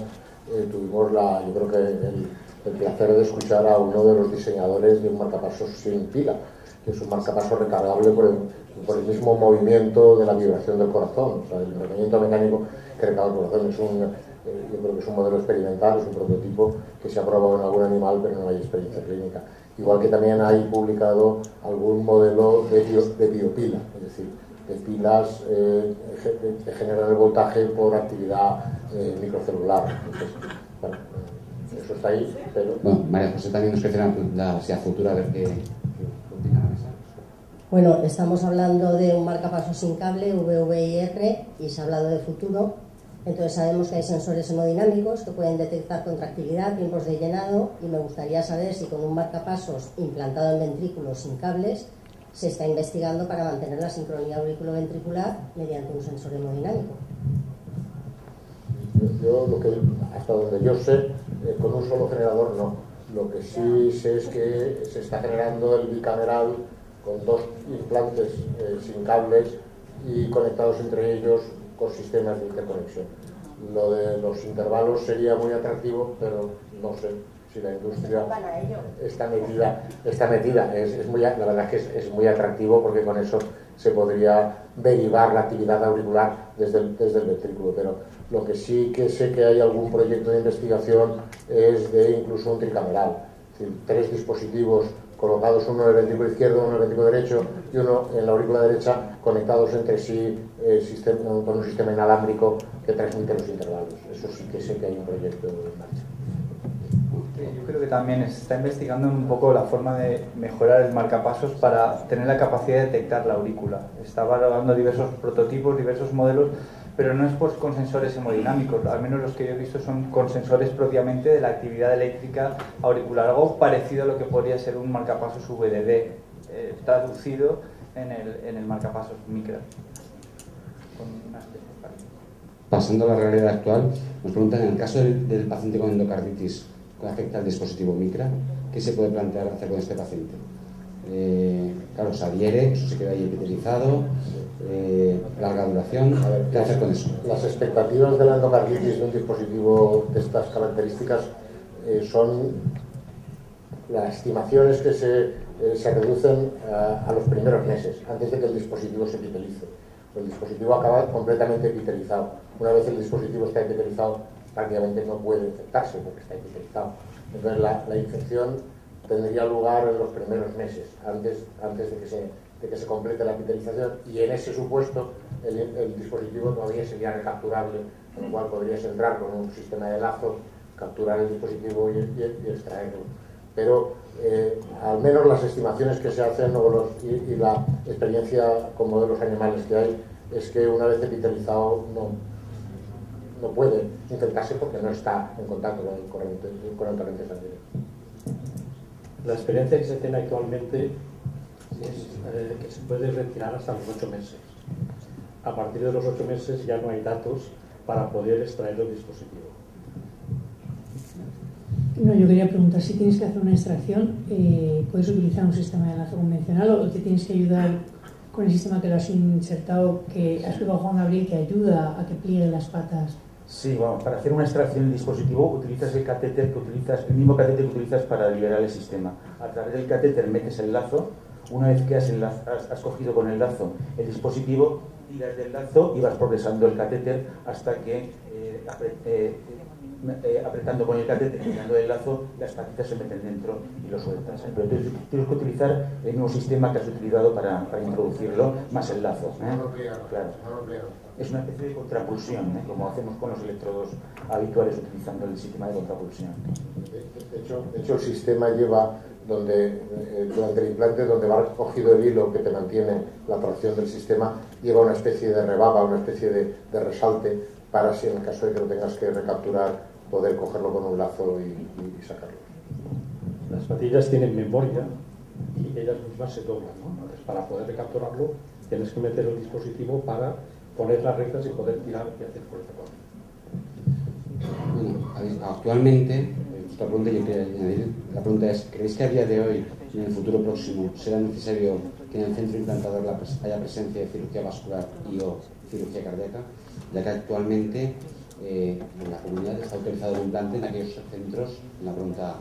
eh, tuvimos la, yo creo que el, placer de escuchar a uno de los diseñadores de un marcapasos sin pila, que es un marcapasos recargable por el, mismo movimiento de la vibración del corazón, o sea, el movimiento mecánico que recarga el corazón. Es un, eh, yo creo que es un modelo experimental, es un prototipo que se ha probado en algún animal, pero no hay experiencia clínica. Igual que también hay publicado algún modelo de, de biopila, es decir, de pilas eh, que generan el voltaje por actividad eh, microcelular. bueno, eso está ahí, pero... Bueno, María José también nos queda la, la futura, a ver qué. Bueno, estamos hablando de un marcapaso sin cable, VVIR, y se ha hablado de futuro. Entonces sabemos que hay sensores hemodinámicos que pueden detectar contractilidad, tiempos de llenado, y me gustaría saber si con un marcapasos implantado en ventrículos sin cables se está investigando para mantener la sincronía auriculoventricular mediante un sensor hemodinámico. Yo, lo que, hasta donde yo sé, eh, con un solo generador no. Lo que sí sé es que se está generando el bicameral con dos implantes eh, sin cables y conectados entre ellos con sistemas de interconexión. Lo de los intervalos sería muy atractivo, pero no sé si la industria está metida, está metida. Es, muy, la verdad es que es, muy atractivo porque con eso se podría derivar la actividad auricular desde el, desde el ventrículo. Pero lo que sí que sé que hay algún proyecto de investigación es de incluso un tricameral, es decir, tres dispositivos colocados uno en el ventrículo izquierdo, uno en el ventrículo derecho y uno en la aurícula derecha, conectados entre sí eh, sistema, con un sistema inalámbrico que transmite los intervalos. Eso sí que sé que hay un proyecto en marcha. Yo creo que también se está investigando un poco la forma de mejorar el marcapasos para tener la capacidad de detectar la aurícula. Está valorando diversos prototipos, diversos modelos, pero no es por, con sensores hemodinámicos. Al menos los que yo he visto son con sensores propiamente de la actividad eléctrica auricular, algo parecido a lo que podría ser un marcapasos VDD, eh, traducido en el, en el marcapasos micro. Pasando a la realidad actual, nos preguntan en el caso del, del paciente con endocarditis, afecta al dispositivo micra, ¿qué se puede plantear hacer con este paciente? Eh, claro, se adhiere, eso se queda ahí epitelizado, eh, larga duración, ¿qué hacer con eso? Las expectativas de la endocarditis de un dispositivo de estas características eh, son las estimaciones que se, eh, se reducen a, a, los primeros meses, antes de que el dispositivo se epitelice. El dispositivo acaba completamente epitelizado. Una vez el dispositivo está epitelizado, prácticamente no puede infectarse porque está epitelizado. Entonces la, la infección tendría lugar en los primeros meses, antes, antes de, que se, de que se complete la epitelización y en ese supuesto el, el dispositivo todavía sería recapturable, con lo cual podrías entrar con un sistema de lazo, capturar el dispositivo y, y, y extraerlo. Pero eh, al menos las estimaciones que se hacen o los, y, y, la experiencia con modelos animales que hay es que una vez epitelizado no, no puede infectarse porque no está en contacto con el corriente, con el corriente sanguíneo. La experiencia que se tiene actualmente es eh, que se puede retirar hasta los ocho meses. A partir de los ocho meses ya no hay datos para poder extraer el dispositivo. No, yo quería preguntar si tienes que hacer una extracción, eh, ¿puedes utilizar un sistema de enlace convencional o te tienes que ayudar con el sistema que lo has insertado, que has explicado Juan Gabriel, que ayuda a que plieguen las patas? Sí, vamos, para hacer una extracción del dispositivo utilizas el catéter que utilizas, el mismo catéter que utilizas para liberar el sistema. A través del catéter metes el lazo, una vez que has, has, has cogido con el lazo el dispositivo, tiras del lazo y vas progresando el catéter hasta que eh, eh, eh, apretando con el catéter, tirando el lazo, las patitas se meten dentro y lo sueltas. Pero tienes, tienes que utilizar el mismo sistema que has utilizado para, para introducirlo, más el lazo. Claro. Es una especie de contrapulsión, ¿eh? como hacemos con los electrodos habituales utilizando el sistema de contrapulsión. De hecho, de hecho el sistema lleva donde eh, durante el implante donde va cogido el hilo que te mantiene la tracción del sistema lleva una especie de rebaba, una especie de, de resalte para si en el caso de que lo tengas que recapturar poder cogerlo con un lazo y, y, y sacarlo. Las patillas tienen memoria y ellas mismas se doblan, ¿no? Entonces, para poder recapturarlo tienes que meter el dispositivo para poner las rectas y poder tirar y hacer fuerza con Bueno, actualmente, la pregunta es, ¿creéis que a día de hoy, en el futuro próximo, será necesario que en el centro implantador haya presencia de cirugía vascular y o cirugía cardíaca? Ya que actualmente eh, la comunidad está autorizado el implante en aquellos centros, en la pregunta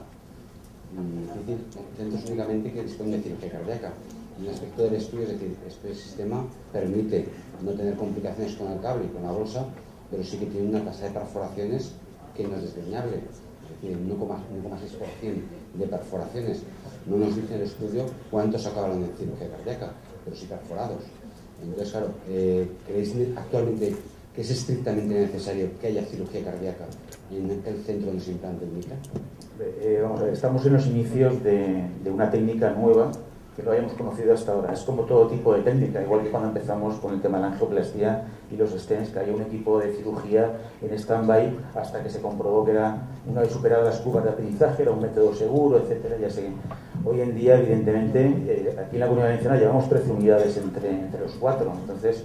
difícil, centros únicamente que disponen de cirugía cardíaca. Y un aspecto del estudio es decir, este sistema permite no tener complicaciones con el cable y con la bolsa, pero sí que tiene una tasa de perforaciones que no es desdeñable, es decir, 1,6% de perforaciones. No nos dice el estudio cuántos acabaron en cirugía cardíaca, pero sí perforados. Entonces, claro, eh, ¿creéis actualmente que es estrictamente necesario que haya cirugía cardíaca en el centro donde se implante el? Eh, vamos a ver, estamos en los inicios de una técnica nueva que no hayamos conocido hasta ahora. Es como todo tipo de técnica, igual que cuando empezamos con el tema de la angioplastia y los stents, que hay un equipo de cirugía en stand-by hasta que se comprobó que era, una vez superadas las curvas de aprendizaje, era un método seguro, etcétera, ya sé. Hoy en día, evidentemente, eh, aquí en la Comunidad Valenciana llevamos 13 unidades entre, entre los cuatro, entonces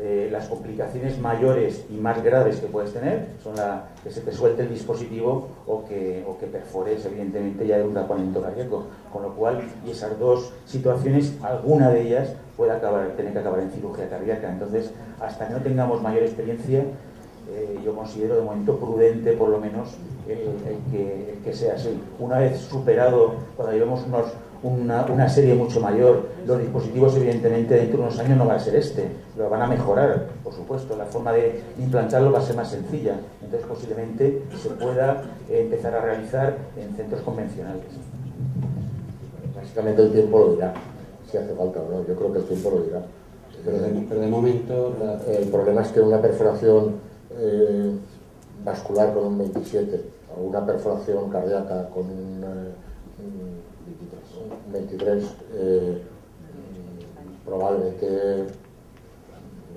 eh, las complicaciones mayores y más graves que puedes tener son la, que se te suelte el dispositivo o que, o que perfores, evidentemente, ya de un taponamiento cardíaco. Con lo cual, y esas dos situaciones, alguna de ellas puede acabar, tener que acabar en cirugía cardíaca. Entonces, hasta que no tengamos mayor experiencia, eh, yo considero de momento prudente, por lo menos, que, el que sea así. Una vez superado, cuando llevemos unos una, serie mucho mayor. Los dispositivos, evidentemente, dentro de unos años no va a ser este, lo van a mejorar, por supuesto. La forma de implantarlo va a ser más sencilla. Entonces, posiblemente se pueda empezar a realizar en centros convencionales. Básicamente el tiempo lo dirá, si hace falta no. Yo creo que el tiempo lo dirá. Pero de, momento, el problema es que una perforación eh, vascular con un 27 o una perforación cardíaca con un, un 23 eh, probablemente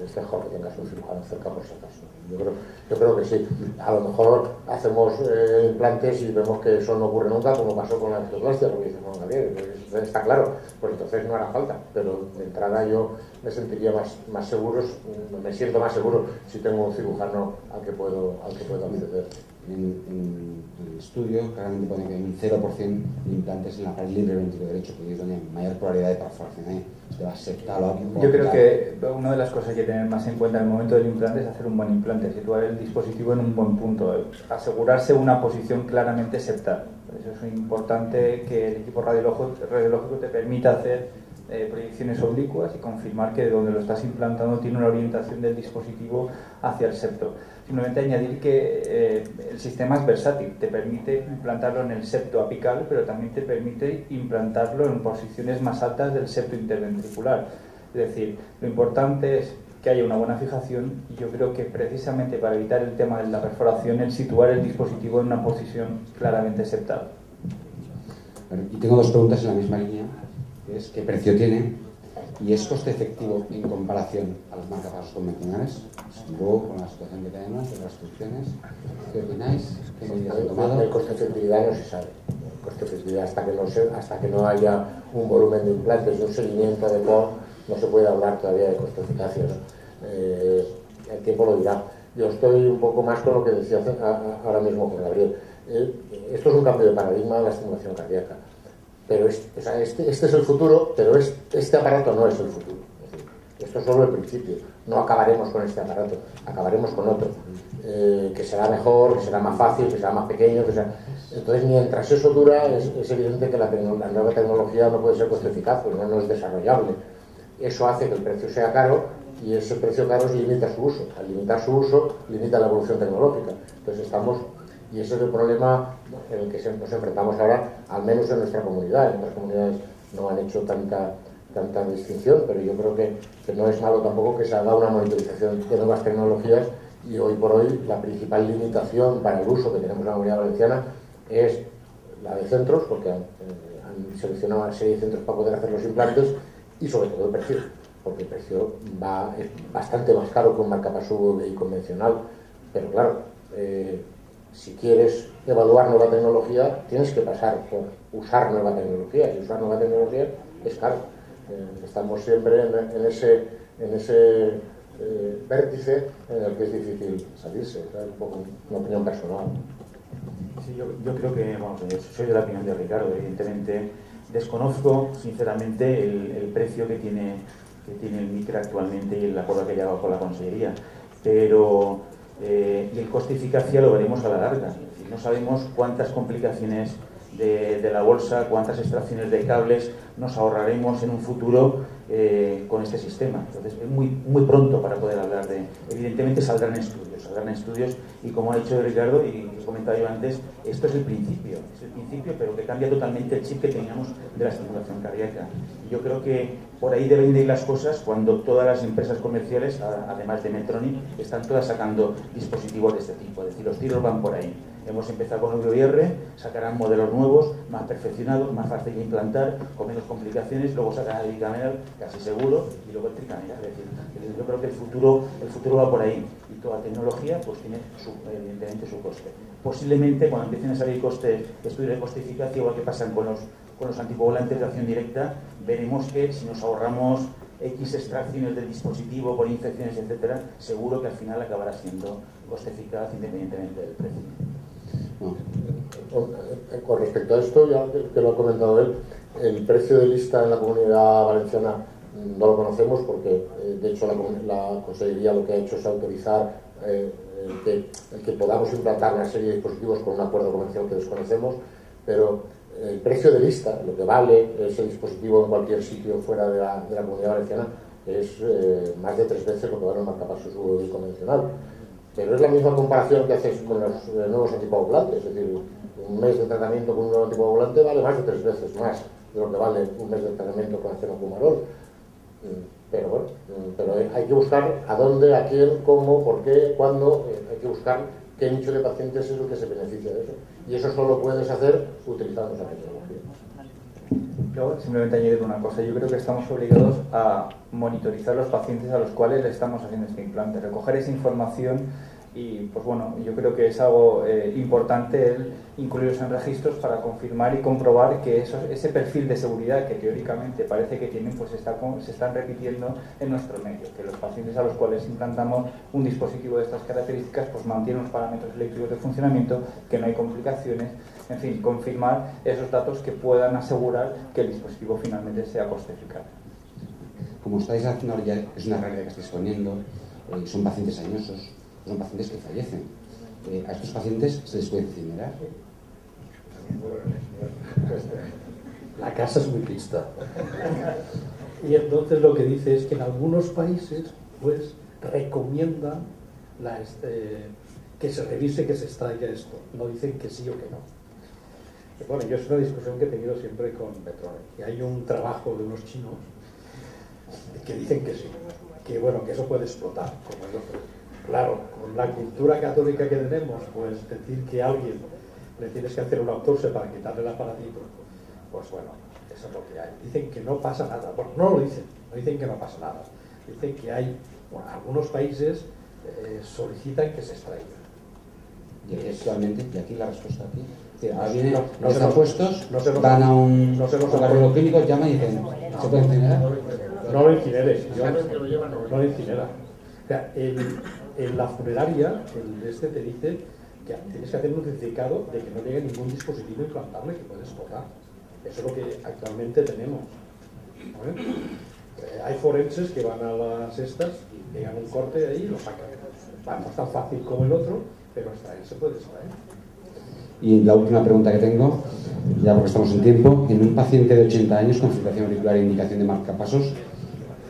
es mejor que tengas un cirujano cerca por si acaso. Yo creo, yo creo que sí. A lo mejor hacemos eh, implantes y vemos que eso no ocurre nunca, como pasó con la artroplastia, lo que dice Juan Gabriel. Está claro, pues entonces no hará falta. Pero de entrada yo me sentiría más, más seguro, me siento más seguro si tengo un cirujano al que puedo, al que puedo acceder. En, en, el estudio claramente pone que hay un 0% de implantes en la pared libre ventrículo derecho, que es donde hay mayor probabilidad de perforación. ¿eh? Te va a septalo, Yo creo que una de las cosas que hay que tener más en cuenta en el momento del implante es hacer un buen implante, situar el dispositivo en un buen punto, asegurarse una posición claramente septal. Eso es importante que el equipo radiológico, radiológico te permita hacer eh, proyecciones oblicuas y confirmar que de donde lo estás implantando tiene una orientación del dispositivo hacia el septo. Simplemente añadir que eh, el sistema es versátil, te permite implantarlo en el septo apical, pero también te permite implantarlo en posiciones más altas del septo interventricular. Es decir, lo importante es que haya una buena fijación y yo creo que precisamente para evitar el tema de la perforación, el situar el dispositivo en una posición claramente septal. Y tengo dos preguntas en la misma línea es qué precio tiene y es coste efectivo en comparación a los marcapasos convencionales. Luego, con la situación que tenemos, de las restricciones, ¿qué opináis? ¿Qué medidas tomado? El coste efectividad no se sabe. El coste efectividad hasta que no, se, hasta que no haya un volumen de implantes y un seguimiento adecuado, no se puede hablar todavía de coste eficacia. Eh, el tiempo lo dirá. Yo estoy un poco más con lo que decía ahora mismo con Gabriel. Eh, esto es un cambio de paradigma de la estimulación cardíaca pero este, este, este, es el futuro, pero este, aparato no es el futuro. esto es solo el principio. No acabaremos con este aparato, acabaremos con otro, eh, que será mejor, que será más fácil, que será más pequeño. Que Entonces, mientras eso dura, es, evidente que la, nueva tecnología no puede ser coste eficaz, porque no, es desarrollable. Eso hace que el precio sea caro y ese precio caro limita su uso. Al limitar su uso, limita la evolución tecnológica. Entonces, estamos y ese es el problema en el que nos enfrentamos ahora, al menos en nuestra comunidad. En otras comunidades no han hecho tanta, tanta distinción, pero yo creo que, no es malo tampoco que se haga una monitorización de nuevas tecnologías y hoy por hoy la principal limitación para el uso que tenemos en la comunidad valenciana es la de centros, porque han, eh, seleccionado una serie de centros para poder hacer los implantes y sobre todo el precio, porque el precio va, es bastante más caro que un marcapaso convencional, pero claro, eh, si quieres evaluar nueva tecnología, tienes que pasar por usar nueva tecnología. Y usar nueva tecnología es caro. Eh, estamos siempre en, ese, en ese eh, vértice en el que es difícil salirse. Es un poco una opinión personal. Sí, yo, yo, creo que, vamos, soy de la opinión de Ricardo, evidentemente. Desconozco, sinceramente, el, el precio que tiene, que tiene el micro actualmente y el acuerdo que ha llegado con la Consellería. Pero eh, y el coste eficacia lo veremos a la larga. no sabemos cuántas complicaciones de, la bolsa, cuántas extracciones de cables nos ahorraremos en un futuro eh, con este sistema. Entonces es muy, muy pronto para poder hablar de... Evidentemente saldrán estudios, saldrán estudios y como ha dicho Ricardo y comentaba yo antes, esto es el principio, es el principio pero que cambia totalmente el chip que teníamos de la estimulación cardíaca. Yo creo que por ahí deben de ir las cosas cuando todas las empresas comerciales, además de Metronic, están todas sacando dispositivos de este tipo, es decir, los tiros van por ahí. Hemos empezado con el VIR, sacarán modelos nuevos, más perfeccionados, más fácil de implantar, con menos complicaciones, luego sacarán el bicameral, casi seguro, y luego el tricameral. Es decir, yo creo que el futuro, el futuro va por ahí. Y toda tecnología pues tiene evidentemente su coste. Posiblemente cuando empiecen a salir costes, estudios de coste eficacia, igual que pasan con los, con los anticoagulantes de acción directa, veremos que si nos ahorramos X extracciones del dispositivo por infecciones, etcétera, seguro que al final acabará siendo coste eficaz independientemente del precio. Con respecto a esto, ya que lo ha comentado él, el precio de lista en la comunidad valenciana no lo conocemos porque, eh, de hecho, la, la Consejería lo que ha hecho es autorizar eh, el, que, podamos implantar una serie de dispositivos con un acuerdo comercial que desconocemos, pero el precio de lista, lo que vale ese dispositivo en cualquier sitio fuera de la, comunidad valenciana, es eh, más de tres veces lo que vale un marcapasos convencional. Pero es la misma comparación que haces con los eh, nuevos anticoagulantes, es decir, un mes de tratamiento con un nuevo anticoagulante vale más de tres veces más de lo que vale un mes de tratamiento con acenocumarol. Pero bueno, pero hay que buscar a dónde, a quién, cómo, por qué, cuándo, eh, hay que buscar qué nicho de pacientes es el que se beneficia de eso. Y eso solo puedes hacer utilizando esa tecnología. Yo simplemente añadir una cosa, yo creo que estamos obligados a monitorizar los pacientes a los cuales le estamos haciendo este implante, recoger esa información y pues bueno, yo creo que es algo eh, importante el incluirlos en registros para confirmar y comprobar que eso, ese perfil de seguridad que teóricamente parece que tienen, pues está, se están repitiendo en nuestro medio, que los pacientes a los cuales implantamos un dispositivo de estas características pues mantienen los parámetros eléctricos de funcionamiento, que no hay complicaciones, en fin, confirmar esos datos que puedan asegurar que el dispositivo finalmente sea coste eficaz. Como estáis haciendo ya es una realidad que estáis poniendo, eh, son pacientes añosos, son pacientes que fallecen. Eh, a estos pacientes se les puede incinerar. La casa es muy trista. Y entonces lo que dice es que en algunos países pues recomiendan la, este, que se revise, que se extraiga esto. No dicen que sí o que no. Bueno, yo es una discusión que he tenido siempre con Petrone. Y hay un trabajo de unos chinos que dicen que sí, que bueno, que eso puede explotar, como el otro. Claro, con la cultura católica que tenemos, pues decir que a alguien le tienes que hacer una autopsia para quitarle el aparatito, pues bueno, eso es lo que hay. Dicen que no pasa nada. Bueno, no lo dicen, no dicen que no pasa nada. Dicen que hay, bueno, algunos países eh, solicitan que se extraiga. Y aquí actualmente, y aquí la respuesta aquí. Ahora No, vienen no, no los apuestos, nos- van a un no se nos- laboratorio clínico, llaman y dicen, ¿se puede incinerar? No lo incineres, no lo incinera. O sea, en, en la funeraria, el este te dice que tienes que hacer un certificado de que no llegue ningún dispositivo implantable que puedes explotar. Eso es lo que actualmente tenemos. Eh, hay forenses que van a las estas y pegan un corte ahí y lo sacan. No es tan fácil como el otro, pero extraer se puede extraer. Y la última pregunta que tengo, ya porque estamos en tiempo, en un paciente de 80 años con fibrilación auricular e indicación de marcapasos,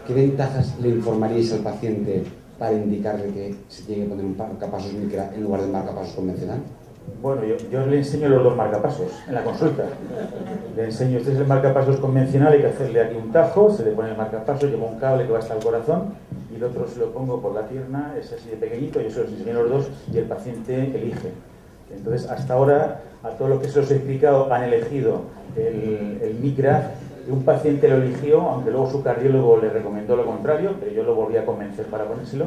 ¿qué ventajas le informaríais al paciente para indicarle que se tiene que poner un marcapasos micra en lugar del marcapasos convencional? Bueno, yo, le enseño los dos marcapasos en la consulta. Le enseño, este es el marcapasos convencional, hay que hacerle aquí un tajo, se le pone el marcapasos, lleva un cable que va hasta el corazón y el otro se lo pongo por la pierna, es así de pequeñito, yo se los enseño los dos y el paciente elige. Entonces, hasta ahora, a todos los que se os he explicado han elegido el, el micra. Un paciente lo eligió, aunque luego su cardiólogo le recomendó lo contrario, pero yo lo volví a convencer para ponérselo.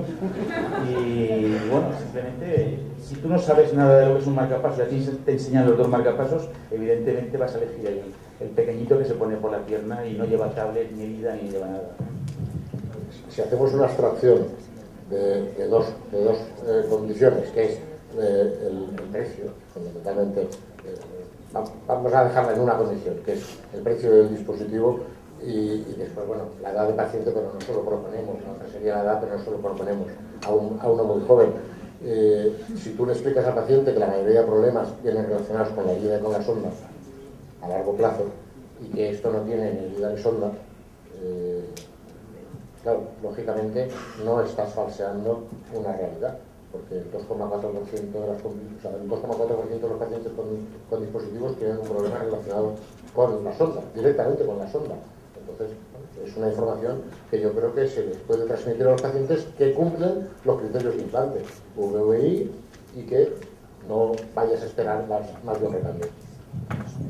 Y bueno, simplemente, si tú no sabes nada de lo que es un marcapasos y a ti te enseñan los dos marcapasos, evidentemente vas a elegir el, el pequeñito que se pone por la pierna y no lleva tablet, ni herida, ni lleva nada. si hacemos una abstracción de, dos, de dos eh, condiciones, que es eh, el, precio, fundamentalmente, eh, vamos a dejarla en una condición, que es el precio del dispositivo y, después, bueno, la edad de paciente, pero no solo proponemos, la otra sería la edad, pero no solo proponemos a, un, a uno muy joven. Eh, si tú le explicas al paciente que la mayoría de problemas vienen relacionados con la herida y con la sonda a largo plazo y que esto no tiene ni herida ni sonda, eh, Claro, lógicamente no estás falseando una realidad, porque el 2,4% de, o sea, el 2,4% de los pacientes con, dispositivos tienen un problema relacionado con la sonda, directamente con la sonda. Entonces, es una información que yo creo que se les puede transmitir a los pacientes que cumplen los criterios de implante, VVI, y que no vayas a esperar más, más de un recambio.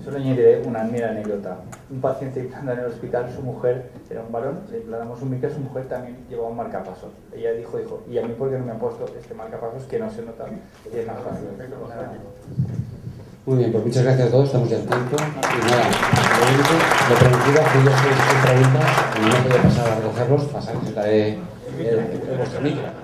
Solo añadiré una mera anécdota. Un paciente implantado en el hospital, su mujer era un varón, le implantamos un micro, su mujer también llevaba un marcapasos. Ella dijo, dijo, ¿y a mí por qué no me han puesto este marcapasos que no se nota? Y es más fácil. Muy bien, pues muchas gracias a todos, estamos ya en tiempo. Y nada, lo único, lo prometido, que yo soy preguntas, no voy pasar a recogerlos, pasar, sentaré en vuestro micro.